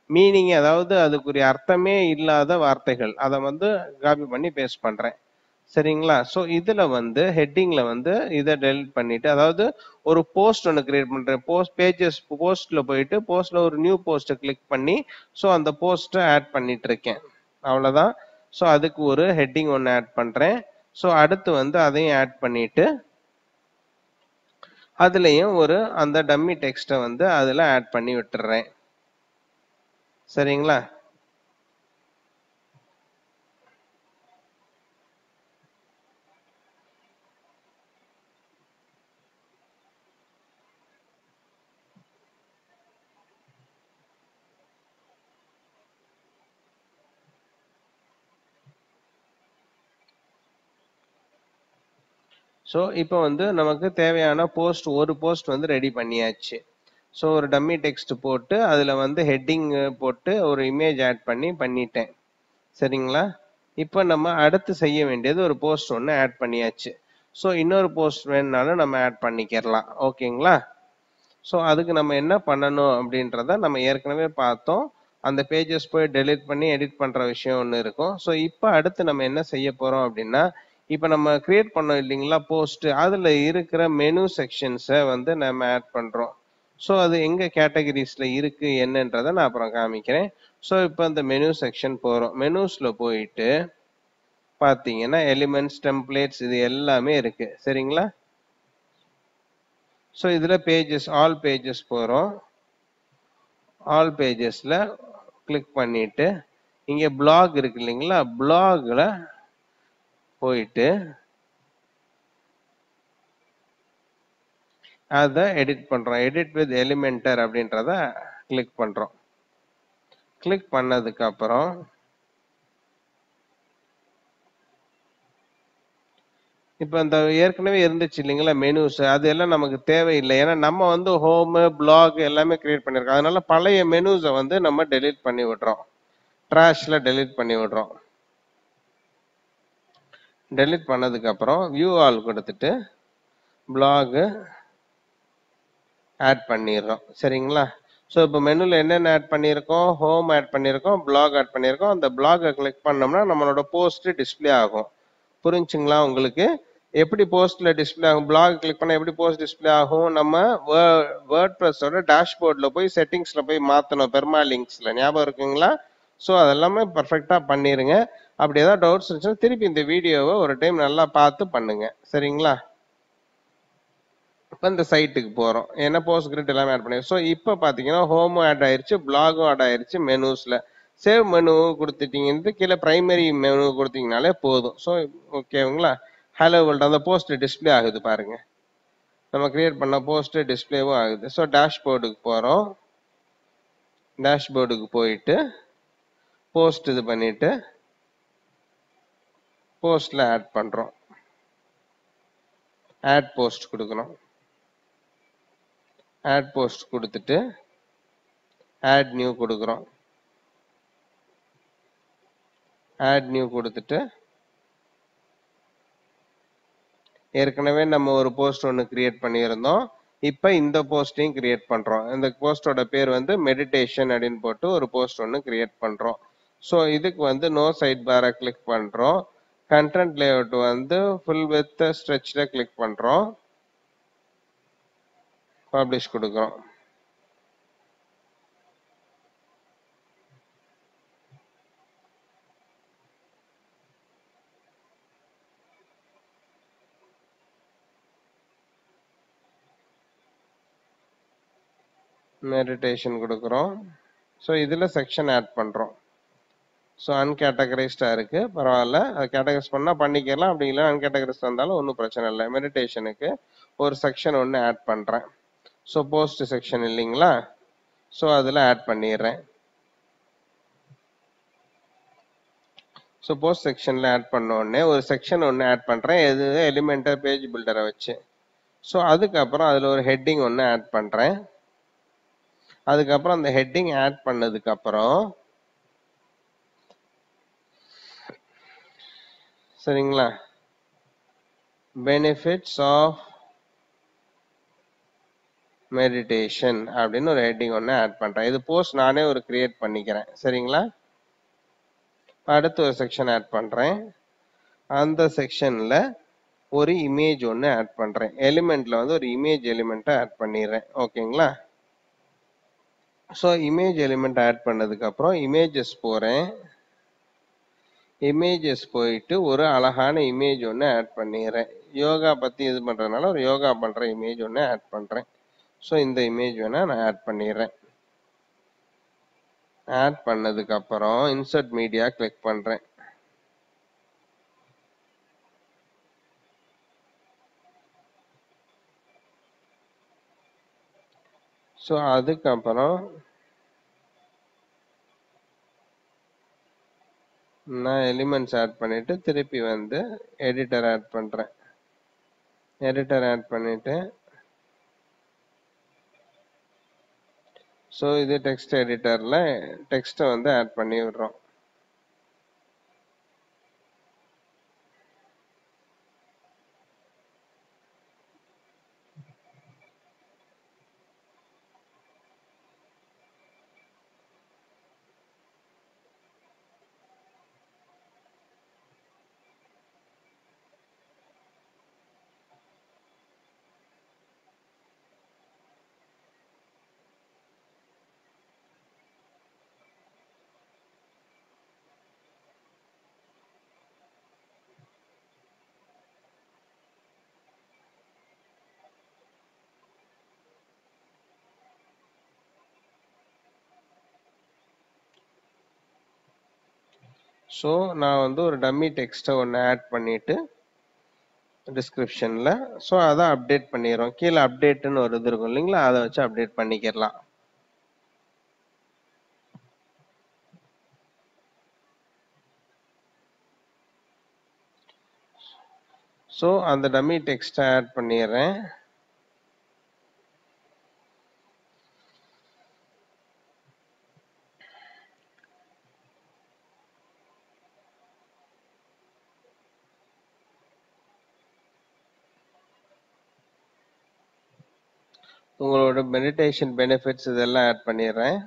மீனிங் அதாவது அதுக்குரிய அர்த்தமே இல்லாத வார்த்தைகள். அதை வந்து காப்பி பண்ணி பேஸ்ட் பண்ணுறேன் சரிங்களா? ஸோ இதில் வந்து ஹெட்டிங்கில் வந்து இதை டெலிட் பண்ணிட்டு அதாவது ஒரு போஸ்ட் ஒன்று கிரியேட் பண்ணுறேன் போஸ்ட் பேஜஸ் போஸ்ட்டில் போயிட்டு போஸ்ட்டில் ஒரு நியூ போஸ்ட்டை கிளிக் பண்ணி ஸோ அந்த போஸ்ட்டை ஆட் பண்ணிட்டு இருக்கேன் அவ்வளோதான் ஸோ அதுக்கு ஒரு ஹெட்டிங் ஒன்று ஆட் பண்ணுறேன் ஸோ அடுத்து வந்து அதையும் ஆட் பண்ணிட்டு அதுலேயும் ஒரு அந்த டம்மி டெக்ஸ்ட்டை வந்து அதில் ஆட் பண்ணி விட்டுறேன். சரிங்களா? ஸோ இப்போ வந்து நமக்கு தேவையான போஸ்ட் ஒரு போஸ்ட் வந்து ரெடி பண்ணியாச்சு. ஸோ ஒரு டம்மி டெக்ஸ்ட் போட்டு அதில் வந்து ஹெட்டிங் போட்டு ஒரு இமேஜ் ஆட் பண்ணி பண்ணிட்டேன். சரிங்களா? இப்போ நம்ம அடுத்து செய்ய வேண்டியது ஒரு போஸ்ட் ஒன்று ஆட் பண்ணியாச்சு. ஸோ இன்னொரு போஸ்ட் வேணுனாலும் நம்ம ஆட் பண்ணிக்கிறலாம் ஓகேங்களா? ஸோ அதுக்கு நம்ம என்ன பண்ணணும் அப்படின்றத நம்ம ஏற்கனவே பார்த்தோம். அந்த பேஜஸ் போய் டெலிட் பண்ணி எடிட் பண்ணுற விஷயம் ஒன்று இருக்கும். ஸோ இப்போ அடுத்து நம்ம என்ன செய்ய போகிறோம் அப்படின்னா இப்போ நம்ம கிரியேட் பண்ணோம் இல்லைங்களா போஸ்ட்டு அதில் இருக்கிற மெனு செக்ஷன்ஸை வந்து நம்ம ஆட் பண்ணுறோம் ஸோ அது எங்கே கேட்டகரிஸில் இருக்குது என்னன்றதை நான் அப்புறம் காமிக்கிறேன். ஸோ இப்போ இந்த மெனு செக்ஷன் போகிறோம் மெனுஸில் போயிட்டு பார்த்தீங்கன்னா எலிமெண்ட்ஸ் டெம்ப்ளேட்ஸ் இது எல்லாமே இருக்குது சரிங்களா? ஸோ இதில் பேஜஸ் ஆல் பேஜஸ் போகிறோம் ஆல் பேஜஸில் கிளிக் பண்ணிவிட்டு இங்கே பிளாக் இருக்கு இல்லைங்களா? பிளாகில் போயிட்டு அதை எடிட் பண்ணுறோம் எடிட் வித் எலிமெண்டர் அப்படின்றத கிளிக் பண்ணுறோம் கிளிக் பண்ணதுக்கப்புறம் இப்போ இந்த ஏற்கனவே இருந்துச்சு இல்லைங்களா மெனுஸ் அது எல்லாம் நமக்கு தேவையில்லை. ஏன்னா நம்ம வந்து ஹோமு பிளாக் எல்லாமே கிரியேட் பண்ணியிருக்கோம் அதனால பழைய மெனுஸை வந்து நம்ம டெலீட் பண்ணி விடுறோம். ட்ராஷில் டெலீட் பண்ணி விடுறோம். டெலிட் பண்ணதுக்கப்புறம் வியூ ஆல் கொடுத்துட்டு பிளாகு ஆட் பண்ணிடுறோம். சரிங்களா? ஸோ இப்போ மெனுவில் என்னென்ன ஆட் பண்ணியிருக்கோம்? ஹோம் ஆட் பண்ணியிருக்கோம் பிளாக் ஆட் பண்ணியிருக்கோம். அந்த பிளாகை கிளிக் பண்ணோம்னா நம்மளோட போஸ்ட்டு டிஸ்பிளே ஆகும். புரிஞ்சுங்களா உங்களுக்கு? எப்படி போஸ்ட்டில் டிஸ்பிளே ஆகும்? பிளாக் கிளிக் பண்ணால் எப்படி போஸ்ட் டிஸ்பிளே ஆகும்? நம்ம வேர்ட் ப்ரெஸ்ஸோட டேஷ்போர்டில் போய் செட்டிங்ஸில் போய் மாற்றணும் பெர்மா லிங்க்ஸில் ஞாபகம் இருக்குங்களா? ஸோ அதெல்லாமே பர்ஃபெக்டாக பண்ணிடுங்க அப்படி ஏதாவது டவுட்ஸ் இருந்துச்சுன்னா திருப்பி இந்த வீடியோவை ஒரு டைம் நல்லா பார்த்து பண்ணுங்கள் சரிங்களா? இப்போ இந்த சைட்டுக்கு போகிறோம் ஏன்னா போஸ்ட் கிரிட் எல்லாமே ஆட் பண்ணி ஸோ இப்போ பார்த்தீங்கன்னா ஹோமும் ஆட் ஆயிருச்சு பிளாகும் ஆட் ஆயிருச்சு மெனூஸில் சேவ் மெனு கொடுத்துட்டீங்கன்ட்டு கீழே ப்ரைமரி மெனு கொடுத்தீங்கனாலே போதும். ஸோ ஓகேங்களா ஹலோ வேர்ல்டு அந்த போஸ்ட் டிஸ்பிளே ஆகுது பாருங்க. நம்ம கிரியேட் பண்ண போஸ்ட் டிஸ்பிளேவும் ஆகுது. ஸோ டேஷ்போர்டுக்கு போகிறோம் டேஷ்போர்டுக்கு போயிட்டு போஸ்ட் இது பண்ணிவிட்டு போஸ்ட்டில் ஆட் பண்ணுறோம் ஆட் போஸ்ட் கொடுக்கணும். ஆட் போஸ்ட் கொடுத்துட்டு ஆட் நியூ கொடுக்குறோம். ஆட் நியூ கொடுத்துட்டு ஏற்கனவே நம்ம ஒரு போஸ்ட் ஒன்று கிரியேட் பண்ணியிருந்தோம். இப்போ இந்த போஸ்டையும் கிரியேட் பண்ணுறோம் இந்த போஸ்டோட பேர் வந்து மெடிடேஷன் அப்படின்னு போட்டு ஒரு போஸ்ட் ஒன்று கிரியேட் பண்ணுறோம் ஸோ இதுக்கு வந்து நோ சைட் பாரை கிளிக் பண்ணுறோம் கண்டென்ட் லேஅவுட் வந்து ஃபுல் வித் ஸ்ட்ரெச்சில் கிளிக் பண்ணுறோம் பப்ளிஷ் கொடுக்குறோம். மெடிடேஷன் கொடுக்குறோம். ஸோ இதில் செக்ஷன் ஆட் பண்ணுறோம் ஸோ அன்கேட்டகரைஸ்டாக இருக்குது பரவாயில்ல. அது கேட்டகரைஸ் பண்ணால் பண்ணிக்கலாம். அப்படி இல்லை அன்கேட்டகரைஸ்ட் இருந்தாலும் ஒன்றும் பிரச்சனை இல்லை. மெடிடேஷனுக்கு ஒரு செக்ஷன் ஒன்று ஆட் பண்ணுறேன் ஸோ போஸ்ட் செக்ஷன் இல்லைங்களா? ஸோ அதில் ஆட் பண்ணிடுறேன். ஸோ போஸ்ட் செக்ஷனில் ஆட் பண்ண உடனே ஒரு செக்ஷன் ஒன்று ஆட் பண்ணுறேன் எது எலிமெண்டர் பேஜ் பில்டரை வச்சு. ஸோ அதுக்கப்புறம் அதில் ஒரு ஹெட்டிங் ஒன்று ஆட் பண்ணுறேன் அதுக்கப்புறம் அந்த ஹெட்டிங் ஆட் பண்ணதுக்கப்புறம் சரிங்களா? பெனிஃபிட்ஸ் ஆஃப் மெடிடேஷன் அப்படின்னு ஒரு ஹெட்டிங் ஒன்று ஆட் பண்ணுறேன் இது போஸ்ட் நானே ஒரு கிரியேட் பண்ணிக்கிறேன். சரிங்களா? அடுத்து ஒரு செக்ஷன் ஆட் பண்ணுறேன் அந்த செக்ஷனில் ஒரு இமேஜ் ஒன்று ஆட் பண்ணுறேன் எலிமெண்ட்டில் வந்து ஒரு இமேஜ் எலிமெண்ட்டை ஆட் பண்ணிடுறேன். ஓகேங்களா ஸோ இமேஜ் எலிமெண்ட் ஆட் பண்ணதுக்கப்புறம் இமேஜஸ் போகிறேன் இமேஜஸ் போயிட்டு ஒரு அழகான இமேஜ் ஒன்று ஆட் பண்ணிடுறேன். யோகா பற்றி இது பண்ணுறதுனால ஒரு யோகா பண்ணுற இமேஜ் ஒன்று ஆட் பண்ணுறேன் ஸோ இந்த இமேஜ் வேணால் நான் ஆட் பண்ணிடுறேன். ஆட் பண்ணதுக்கப்புறம் இன்சர்ட் மீடியா கிளிக் பண்ணுறேன் ஸோ அதுக்கப்புறம் நான் எலிமெண்ட்ஸ் ஆட் பண்ணிட்டு திருப்பி வந்து எடிட்டர் ஆட் பண்ணுறேன் எடிட்டர் ஆட் பண்ணிட்டு ஸோ இது டெக்ஸ்ட் எடிட்டரில் டெக்ஸ்ட்டை வந்து ஆட் பண்ணி விடுறோம் ஸோ நான் வந்து ஒரு டம்மி டெக்ஸ்ட்டை ஒன்று ஆட் பண்ணிவிட்டு டிஸ்கிரிப்ஷனில் ஸோ அதை அப்டேட் பண்ணிடுறோம். கீழே அப்டேட்டுன்னு ஒரு இது இருக்கும் இல்லைங்களா? அதை வச்சு அப்டேட் பண்ணிக்கிறலாம் ஸோ அந்த டம்மி டெக்ஸ்ட்டை ஆட் பண்ணிடுறேன். உங்களோட மெடிடேஷன் பெனிஃபிட்ஸ் இதெல்லாம் ஆட் பண்ணிடுறேன்.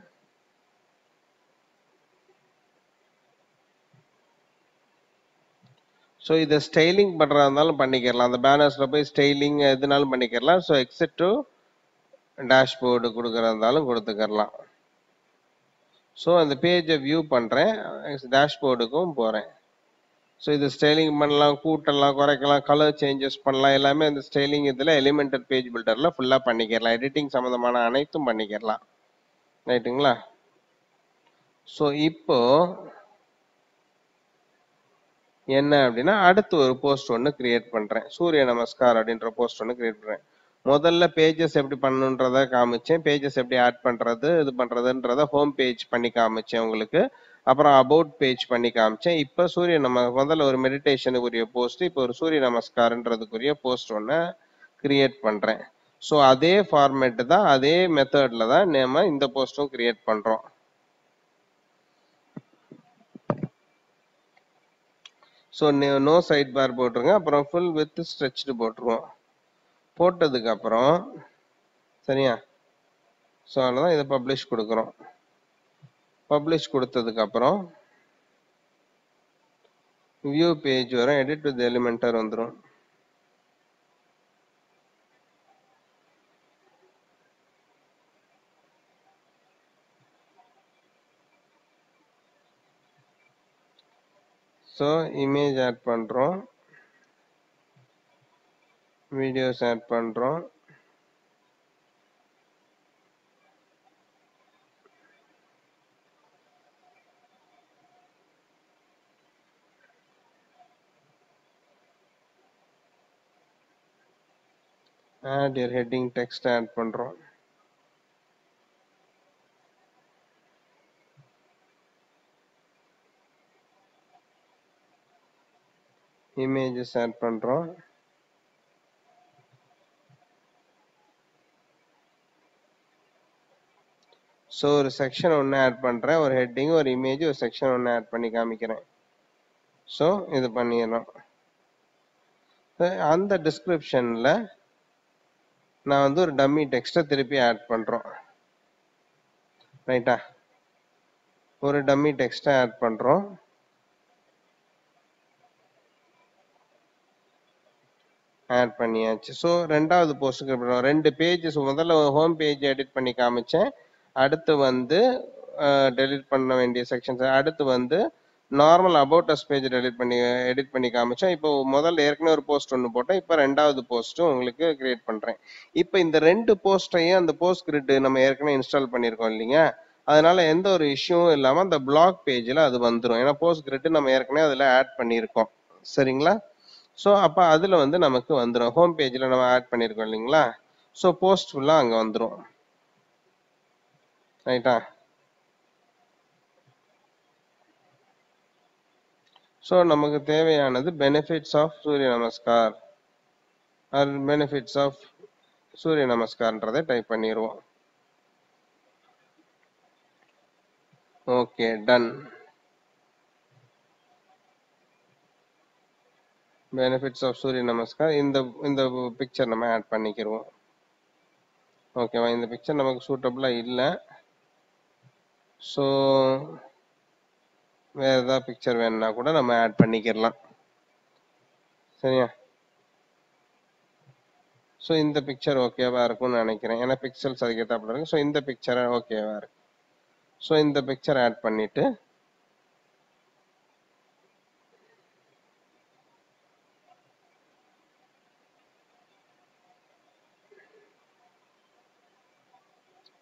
ஸோ இதை ஸ்டைலிங் பண்ணுறதா இருந்தாலும் பண்ணிக்கிறலாம் அந்த பேனர்ஸில் போய் ஸ்டைலிங் எதுனாலும் பண்ணிக்கிறலாம் ஸோ எக்ஸட் டு டேஷ்போர்டு கொடுக்குறதா இருந்தாலும் கொடுத்துக்கிறலாம் ஸோ அந்த பேஜை வியூ பண்ணுறேன் டேஷ்போர்டுக்கும் போகிறேன் ஸோ இது ஸ்டைலிங் பண்ணலாம் கூட்டலாம் குறைக்கலாம் கலர் சேஞ்சஸ் பண்ணலாம் எல்லாமே இந்த ஸ்டைலிங் இதில் எலிமெண்டட் பேஜ் பில்டரில் ஃபுல்லாக பண்ணிக்கிறலாம் எடிட்டிங் சம்மந்தமான அனைத்தும் பண்ணிக்கிறலாம் ரைட்டுங்களா ஸோ இப்போ என்ன அப்படின்னா அடுத்து ஒரு போஸ்ட் ஒன்று கிரியேட் பண்ணுறேன் சூரிய நமஸ்கார் அப்படின்ற போஸ்ட் ஒன்று கிரியேட் பண்ணுறேன் முதல்ல பேஜஸ் எப்படி பண்ணணுன்றத காமிச்சேன். பேஜஸ் எப்படி ஆட் பண்ணுறது இது பண்ணுறதுன்றத ஹோம் பேஜ் பண்ணி காமிச்சேன் உங்களுக்கு. அப்புறம் அபவுட் பேஜ் பண்ணி காமிச்சேன். இப்போ சூரிய நம முதல்ல ஒரு மெடிடேஷனுக்குரிய போஸ்ட் இப்போ ஒரு சூரிய நமஸ்காரன்றதுக்குரிய போஸ்ட் ஒன்று கிரியேட் பண்ணுறேன் ஸோ அதே ஃபார்மேட்டு தான் அதே மெத்தடில் தான் நம்ம இந்த போஸ்ட்டும் கிரியேட் பண்ணுறோம் ஸோ நோ சைட் பார் போட்டுருங்க. அப்புறம் ஃபுல் வித் ஸ்ட்ரெச்சு போட்டுருவோம். போட்டதுக்கப்புறம் சரியா? ஸோ அவ்வளோதான் இதை பப்ளிஷ் கொடுக்குறோம். பப்ளிஷ் கொடுத்ததுக்கப்புறம் வியூ பேஜ் வரும் எடிட் வித் எலிமெண்டர் வந்துடும் ஸோ இமேஜ் ஆட் பண்ணுறோம் வீடியோஸ் ஆட் பண்ணுறோம் add here heading text add பண்ணுறோம் இமேஜஸ் ஆட் பண்ணுறோம் ஸோ ஒரு செக்ஷன் ஒன்று ஆட் பண்ணுறேன் ஒரு ஹெட்டிங் ஒரு இமேஜ் ஒரு செக்ஷன் ஒன்று ஆட் பண்ணி காமிக்கிறேன். ஸோ இது பண்ணிடலாம். அந்த டிஸ்கிரிப்ஷன்ல நான் வந்து ஒரு டம்மி டெக்ஸ்ட்டை திருப்பி ஆட் பண்ணுறோம் ரைட்டா ஒரு டம்மி டெக்ஸ்ட்டை ஆட் பண்ணுறோம் ஆட் பண்ணியாச்சு. ஸோ ரெண்டாவது போஸ்ட்டுக்கு ரெண்டு பேஜஸ் முதல்ல ஹோம் பேஜ் எடிட் பண்ணி காமிச்சேன். அடுத்து வந்து டெலிட் பண்ண வேண்டிய செக்ஷன்ஸ் அடுத்து வந்து normal about us page edit பண்ணி எடிட் பண்ணி காமிச்சோம் இப்போ முதல்ல ஏற்கனவே ஒரு போஸ்ட் ஒன்று போட்டேன் இப்போ ரெண்டாவது போஸ்ட்டும் உங்களுக்கு கிரியேட் பண்ணுறேன் இப்போ இந்த ரெண்டு போஸ்ட்டையும் அந்த போஸ்ட் கிரிட் நம்ம ஏற்கனவே இன்ஸ்டால் பண்ணியிருக்கோம் இல்லைங்க? அதனால எந்த ஒரு இஷ்யூவும் இல்லாமல் அந்த பிளாக் பேஜில் அது வந்துடும் ஏன்னா போஸ்ட் கிரிட் நம்ம ஏற்கனவே அதில் ஆட் பண்ணியிருக்கோம். சரிங்களா? ஸோ அப்போ அதில் வந்து நமக்கு வந்துடும் ஹோம் பேஜில் நம்ம ஆட் பண்ணியிருக்கோம் இல்லைங்களா? ஸோ போஸ்ட் ஃபுல்லாக அங்கே வந்துடும் ரைட்டா ஸோ நமக்கு தேவையானது benefits of Surya namaskar. R benefits of Surya நமஸ்கார்ன்றதை டைப் பண்ணிடுவோம் okay done benefits of Surya Namaskar. இந்த இந்த பிக்சர் நம்ம ஆட் பண்ணிக்கிடுவோம் ஓகேவா இந்த பிக்சர் நமக்கு சூட்டபுளாக இல்லை. ஸோ வேற ஏதாவது பிக்சர் வேணும்னா கூட நம்ம ஆட் பண்ணிக்கிடலாம். சரியா? ஸோ இந்த பிக்சர் ஓகேவா இருக்கும்னு நினைக்கிறேன். ஏன்னா பிக்சல்ஸ் அதுக்கு இருக்கு. ஸோ இந்த பிக்சர் ஓகேவா இருக்கு. ஸோ இந்த பிக்சர் ஆட் பண்ணிட்டு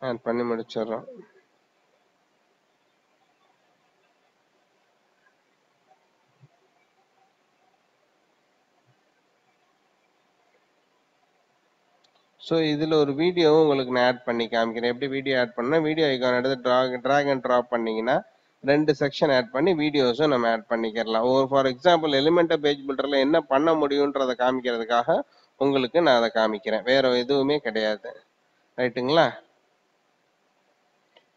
ஆட் பண்ணி முடிச்சிடுறோம். ஸோ இதில் ஒரு வீடியோவும் உங்களுக்கு நான் ஆட் பண்ணி காமிக்கிறேன். எப்படி வீடியோ ஆட் பண்ணால் வீடியோ ஐக்கான் எடுத்து ட்ராக் ட்ராக் அண்ட் ட்ராப் பண்ணிங்கன்னா ரெண்டு செக்ஷன் ஆட் பண்ணி வீடியோஸும் நம்ம ஆட் பண்ணிக்கிறலாம். ஒரு ஃபார் எக்ஸாம்பிள் எலிமெண்ட்டை பேஜ் பில்டரில் என்ன பண்ண முடியுன்றதை காமிக்கிறதுக்காக உங்களுக்கு நான் அதை காமிக்கிறேன். வேறு எதுவுமே கிடையாது. ரைட்டுங்களா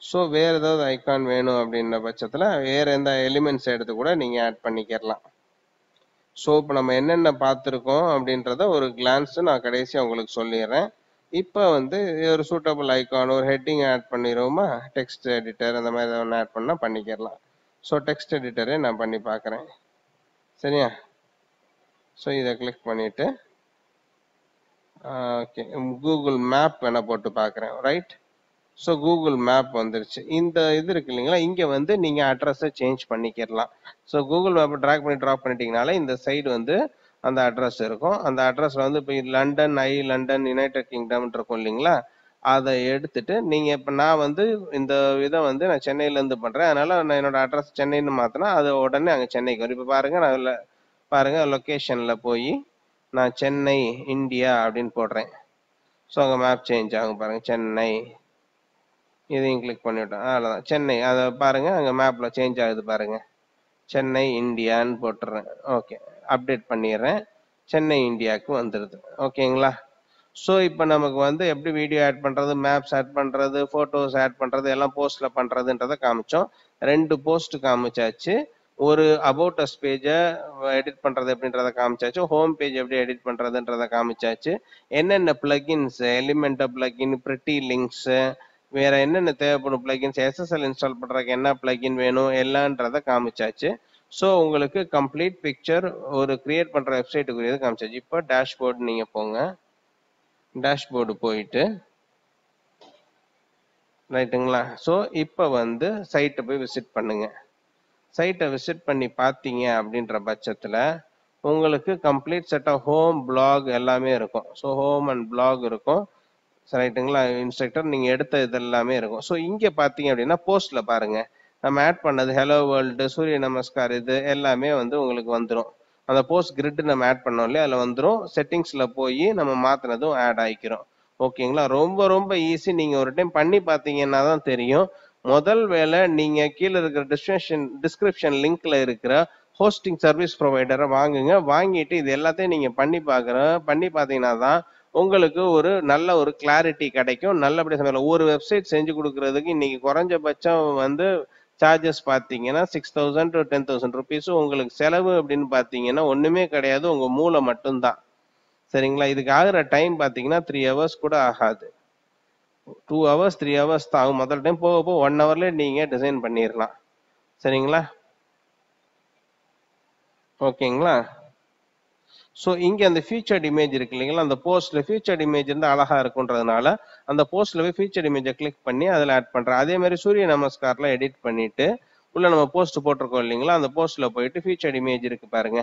ஸோ வேறு ஏதாவது ஐக்கான் வேணும் அப்படின்ற பட்சத்தில் வேறு எந்த எலிமெண்ட்ஸ் எடுத்து கூட நீங்கள் ஆட் பண்ணிக்கிறலாம். ஸோ இப்போ நம்ம என்னென்ன பார்த்துருக்கோம் அப்படின்றத ஒரு கிளான்ஸு நான் கடைசியாக உங்களுக்கு சொல்லிடுறேன். இப்போ வந்து ஒரு சூட்டபிள் ஐக்கான் ஒரு ஹெட்டிங் ஆட் பண்ணிடுவோமா? டெக்ஸ்ட் எடிட்டர் அந்த மாதிரி ஒன்று ஆட் பண்ணால் பண்ணிக்கிறலாம் ஸோ டெக்ஸ்ட் எடிட்டரே நான் பண்ணி பார்க்குறேன் சரியா? ஸோ இதை கிளிக் பண்ணிவிட்டு ஓகே கூகுள் மேப் வேணால் போட்டு பார்க்குறேன் ரைட் ஸோ கூகுள் மேப் வந்துருச்சு. இந்த இது இருக்கு இல்லைங்களா? இங்கே வந்து நீங்கள் அட்ரஸை சேஞ்ச் பண்ணிக்கிறலாம் ஸோ கூகுள் மேப்பை ட்ராக் பண்ணி ட்ராப் பண்ணிட்டீங்கனால இந்த சைடு வந்து அந்த அட்ரஸ் இருக்கும். அந்த அட்ரஸில் வந்து இப்போ லண்டன் ஐ லண்டன் யுனைடெட் கிங்டம் இருக்கும் இல்லைங்களா? அதை எடுத்துட்டு நீங்கள் இப்போ நான் வந்து இந்த இதை வந்து நான் சென்னையிலேருந்து பண்ணுறேன் அதனால் நான் என்னோடய அட்ரஸ் சென்னைன்னு மாற்றினா அது உடனே அங்கே சென்னைக்கு வரும். இப்போ பாருங்கள் நான் இல்லை பாருங்கள் லொக்கேஷனில் போய் நான் சென்னை இந்தியா அப்படின்னு போடுறேன். ஸோ அங்கே மேப் சேஞ்ச் ஆகும் பாருங்கள் சென்னை. இதையும் கிளிக் பண்ணிவிட்டோம். அவ்வளோதான் சென்னை. அதை பாருங்கள் அங்கே மேப்பில் சேஞ்ச் ஆகுது பாருங்கள் சென்னை இந்தியான்னு போட்டுறேன். ஓகே அப்டேட் பண்ணிடுறேன். சென்னை இந்தியாவுக்கு வந்துடுது ஓகேங்களா? ஸோ இப்போ நமக்கு வந்து எப்படி வீடியோ ஆட் பண்ணுறது மேப்ஸ் ஆட் பண்ணுறது ஃபோட்டோஸ் ஆட் பண்ணுறது எல்லாம் போஸ்ட்டில் பண்ணுறதுன்றதை காமிச்சோம். ரெண்டு போஸ்ட் காமிச்சாச்சு. ஒரு அபவுட் அஸ் பேஜை எடிட் பண்ணுறது எப்படின்றத காமிச்சாச்சு. ஹோம் பேஜ் எப்படி எடிட் பண்ணுறதுன்றத காமிச்சாச்சு. என்னென்ன plugins element plugin pretty links வேறு என்னென்ன தேவைப்படும் பிளகின்ஸ் எஸ்எஸ்எல் இன்ஸ்டால் பண்ணுறதுக்கு என்ன பிளகின் வேணும் எல்லான்றதை காமிச்சாச்சு. ஸோ உங்களுக்கு கம்ப்ளீட் பிக்சர் ஒரு கிரியேட் பண்ணுற வெப்சைட்டுக்குரியது காமிச்சாச்சு இப்போ டேஷ்போர்டு நீங்கள் போங்க. டேஷ்போர்டு போயிட்டு ரைட்டுங்களா? ஸோ இப்போ வந்து சைட்டை போய் விசிட் பண்ணுங்க. சைட்டை விசிட் பண்ணி பார்த்தீங்க அப்படின்ற பட்சத்தில் உங்களுக்கு complete set of home blog எல்லாமே இருக்கும். ஸோ ஹோம் அண்ட் பிளாக் இருக்கும். ரைட்டுங்களா? இன்ஸ்ட்ரக்டர் நீங்கள் எடுத்த இது எல்லாமே இருக்கும். ஸோ இங்கே பார்த்தீங்க அப்படின்னா போஸ்ட்டில் பாருங்கள் நம்ம ஆட் பண்ணது ஹலோ வேர்ல்டு சூரிய நமஸ்கார் இது எல்லாமே வந்து உங்களுக்கு வந்துடும் அந்த போஸ்ட் கிரிட் நம்ம ஆட் பண்ணோம் இல்லையா? அதில் வந்துடும் செட்டிங்ஸில் போய் நம்ம மாற்றினதும் ஆட் ஆகிக்கிறோம் ஓகேங்களா ரொம்ப ரொம்ப ஈஸி நீங்கள் ஒரு டைம் பண்ணி பார்த்தீங்கன்னா தான் தெரியும். முதல் வேலை நீங்கள் கீழே இருக்கிற டிஸ்கிரிப்ஷன் டிஸ்கிரிப்ஷன் லிங்க்ல இருக்கிற ஹோஸ்டிங் சர்வீஸ் ப்ரொவைடரை வாங்குங்க. வாங்கிட்டு இது எல்லாத்தையும் நீங்கள் பண்ணி பார்க்குற பண்ணி பார்த்தீங்கன்னா தான் உங்களுக்கு ஒரு நல்ல ஒரு கிளாரிட்டி கிடைக்கும். நல்லபடியாக ஒரு வெப்சைட் செஞ்சு கொடுக்கறதுக்கு இன்னைக்கு குறைஞ்சபட்சம் வந்து சார்ஜஸ் பார்த்தீங்கன்னா six thousand to ten thousand ருபீஸும் உங்களுக்கு செலவு அப்படின்னு பார்த்தீங்கன்னா ஒன்றுமே கிடையாது. உங்கள் மூளை மட்டும்தான். சரிங்களா? இதுக்கு ஆகிற டைம் பார்த்தீங்கன்னா த்ரீ ஹவர்ஸ் கூட ஆகாது. டூ ஹவர்ஸ் த்ரீ ஹவர்ஸ் தான் ஆகும். முதல் டைம் போக போக ஒன் ஹவர்லேயே நீங்கள் டிசைன் பண்ணிடலாம் சரிங்களா? ஓகேங்களா ஸோ இங்கே அந்த ஃபியூச்சர் இமேஜ் இருக்கு இல்லைங்களா? அந்த போஸ்ட்ல ஃபியூச்சர் இமேஜ் இருந்தால் அழகா இருக்குன்றதுனால அந்த போஸ்ட்ல போய் ஃபியூச்சர் இமேஜை கிளிக் பண்ணி அதில் ஆட் பண்ணுறேன் அதே மாதிரி சூரிய நமஸ்கார்லாம் எடிட் பண்ணிட்டு உள்ள நம்ம போஸ்ட் போட்டிருக்கோம் இல்லைங்களா? அந்த போஸ்ட்ல போயிட்டு ஃபீச்சர்ட் இமேஜ் இருக்கு பாருங்க.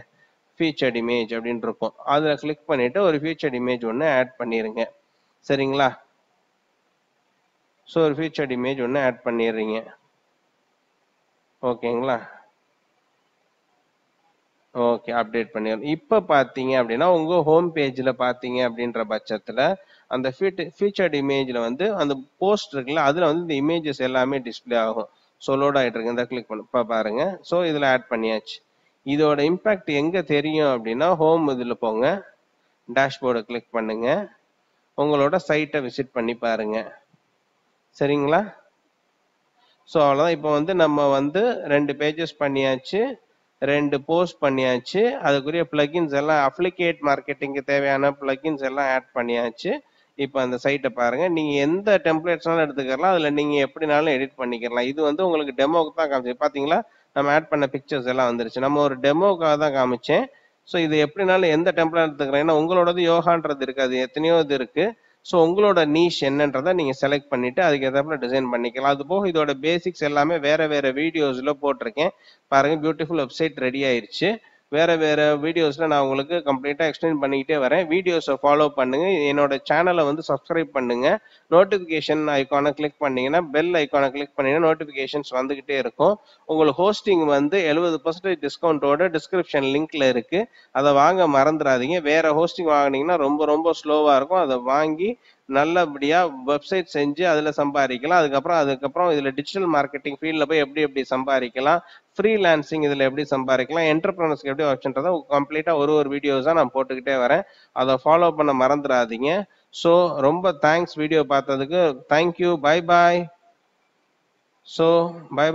ஃபீச்சர்ட் இமேஜ் அப்படின்னு இருக்கும். அதில் கிளிக் பண்ணிட்டு ஒரு ஃபீச்சர்ட் இமேஜ் ஒன்று ஆட் பண்ணிடுங்க சரிங்களா? ஸோ ஒரு ஃபியூச்சர் இமேஜ் ஒன்று ஆட் பண்ணிடுறீங்க. ஓகேங்களா ஓகே அப்டேட் பண்ணிடலாம். இப்போ பார்த்தீங்க அப்படின்னா உங்க ஹோம் பேஜில் பார்த்தீங்க அப்படின்ற பட்சத்தில் அந்த ஃபீச்சர்ட் இமேஜில் வந்து அந்த போஸ்ட் இருக்குல்ல அதில் வந்து இந்த இமேஜஸ் எல்லாமே டிஸ்ப்ளே ஆகும். ஸோ லோட் ஆகிட்டு இருக்கு. இந்த கிளிக் பண்ணு. இப்போ பாருங்க. ஸோ இதில் ஆட் பண்ணியாச்சு. இதோட இம்பேக்ட் எங்கே தெரியும் அப்படின்னா ஹோம் இதில் போங்க. டேஷ்போர்டை கிளிக் பண்ணுங்க. உங்களோட சைட்டை விசிட் பண்ணி பாருங்க. சரிங்களா? ஸோ அவ்வளோதான் இப்போ வந்து நம்ம வந்து ரெண்டு பேஜஸ் பண்ணியாச்சு. ரெண்டு போஸ்ட் பண்ணியாச்சு. அதுக்குரிய பிளகின்ஸ் எல்லாம் அப்ளிகேட் மார்க்கெட்டிங்க்கு தேவையான பிளகின்ஸ் எல்லாம் ஆட் பண்ணியாச்சு. இப்போ அந்த சைட்டை பாருங்க. நீங்க எந்த டெம்ப்ளேட்ஸ்னாலும் எடுத்துக்கலாம். அதுல நீங்க எப்படினாலும் எடிட் பண்ணிக்கலாம். இது வந்து உங்களுக்கு டெமோக்கு தான் காமிச்சு பாத்தீங்களா? நம்ம ஆட் பண்ண பிக்சர்ஸ் எல்லாம் வந்துருச்சு. நம்ம ஒரு டெமோக்காக தான் காமிச்சேன். ஸோ இது எப்படினாலும் எந்த டெம்ப்ளேட் எடுத்துக்கிறேன் ஏன்னா உங்களோடது யோகான்றது இருக்கு அது எத்தனையோ இது இருக்கு. ஸோ உங்களோட நீஷ் என்னன்றதை நீங்கள் செலக்ட் பண்ணிவிட்டு அதுக்கு டிசைன் பண்ணிக்கலாம். அது போக இதோட பேசிக்ஸ் எல்லாமே வேறு வேறு வீடியோஸில் போட்டிருக்கேன். பாருங்க பியூட்டிஃபுல் வெப்சைட் ரெடி ஆயிடுச்சு வேறு வேறு வீடியோஸில் நான் உங்களுக்கு கம்ப்ளீட்டாக எக்ஸ்பிளைன் பண்ணிக்கிட்டே வரேன். வீடியோஸை ஃபாலோ பண்ணுங்க. என்னோட சேனலை வந்து சப்ஸ்கிரைப் பண்ணுங்கள் நோட்டிஃபிகேஷன் ஐக்கானை கிளிக் பண்ணிங்கன்னா பெல் ஐக்கானை கிளிக் பண்ணிங்கன்னா நோட்டிஃபிகேஷன்ஸ் வந்துக்கிட்டே இருக்கும். உங்களுக்கு ஹோஸ்டிங் வந்து எழுபது பர்சன்டேஜ் டிஸ்கவுண்ட்டோட டிஸ்கிரிப்ஷன் லிங்க்கில் இருக்குது அதை வாங்க மறந்துடாதீங்க. வேறு ஹோஸ்டிங் வாங்குனீங்கன்னா ரொம்ப ரொம்ப ஸ்லோவாக இருக்கும். அதை வாங்கி நல்லபடியாக வெப்சைட் செஞ்சு அதில் சம்பாதிக்கலாம். அதுக்கப்புறம் அதுக்கப்புறம் இதில் டிஜிட்டல் மார்க்கெட்டிங் ஃபீல்டில் போய் எப்படி எப்படி சம்பாதிக்கலாம்? ஃப்ரீலான்சிங் இதில் எப்படி சம்பாதிக்கலாம் என்டர்பிரனர்ஸ்க்கு எப்படி ஆப்ஷன்றதை கம்ப்ளீட்டாக ஒரு ஒரு வீடியோஸாக நான் போட்டுக்கிட்டே வரேன். அதை ஃபாலோ பண்ண மறந்துடாதீங்க. ஸோ ரொம்ப தேங்க்ஸ் வீடியோ பார்த்ததுக்கு. Thank you bye bye so bye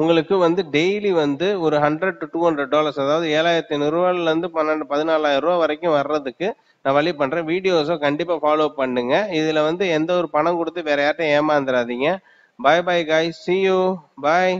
உங்களுக்கு வந்து டெய்லி வந்து ஒரு hundred to two hundred dollars அதாவது ஏழாயிரத்தி ஐநூறுரூவாலேருந்து பன்னெண்டு பதினாலாயிரம் ரூபா வரைக்கும் வர்றதுக்கு நான் வழி பண்ணுறேன் வீடியோஸை கண்டிப்பாக ஃபாலோ பண்ணுங்க. இதில் வந்து எந்த ஒரு பணம் கொடுத்து வேற யார்ட்டையும் ஏமாந்துடாதீங்க. பாய் பாய் காய் சி யூ பாய்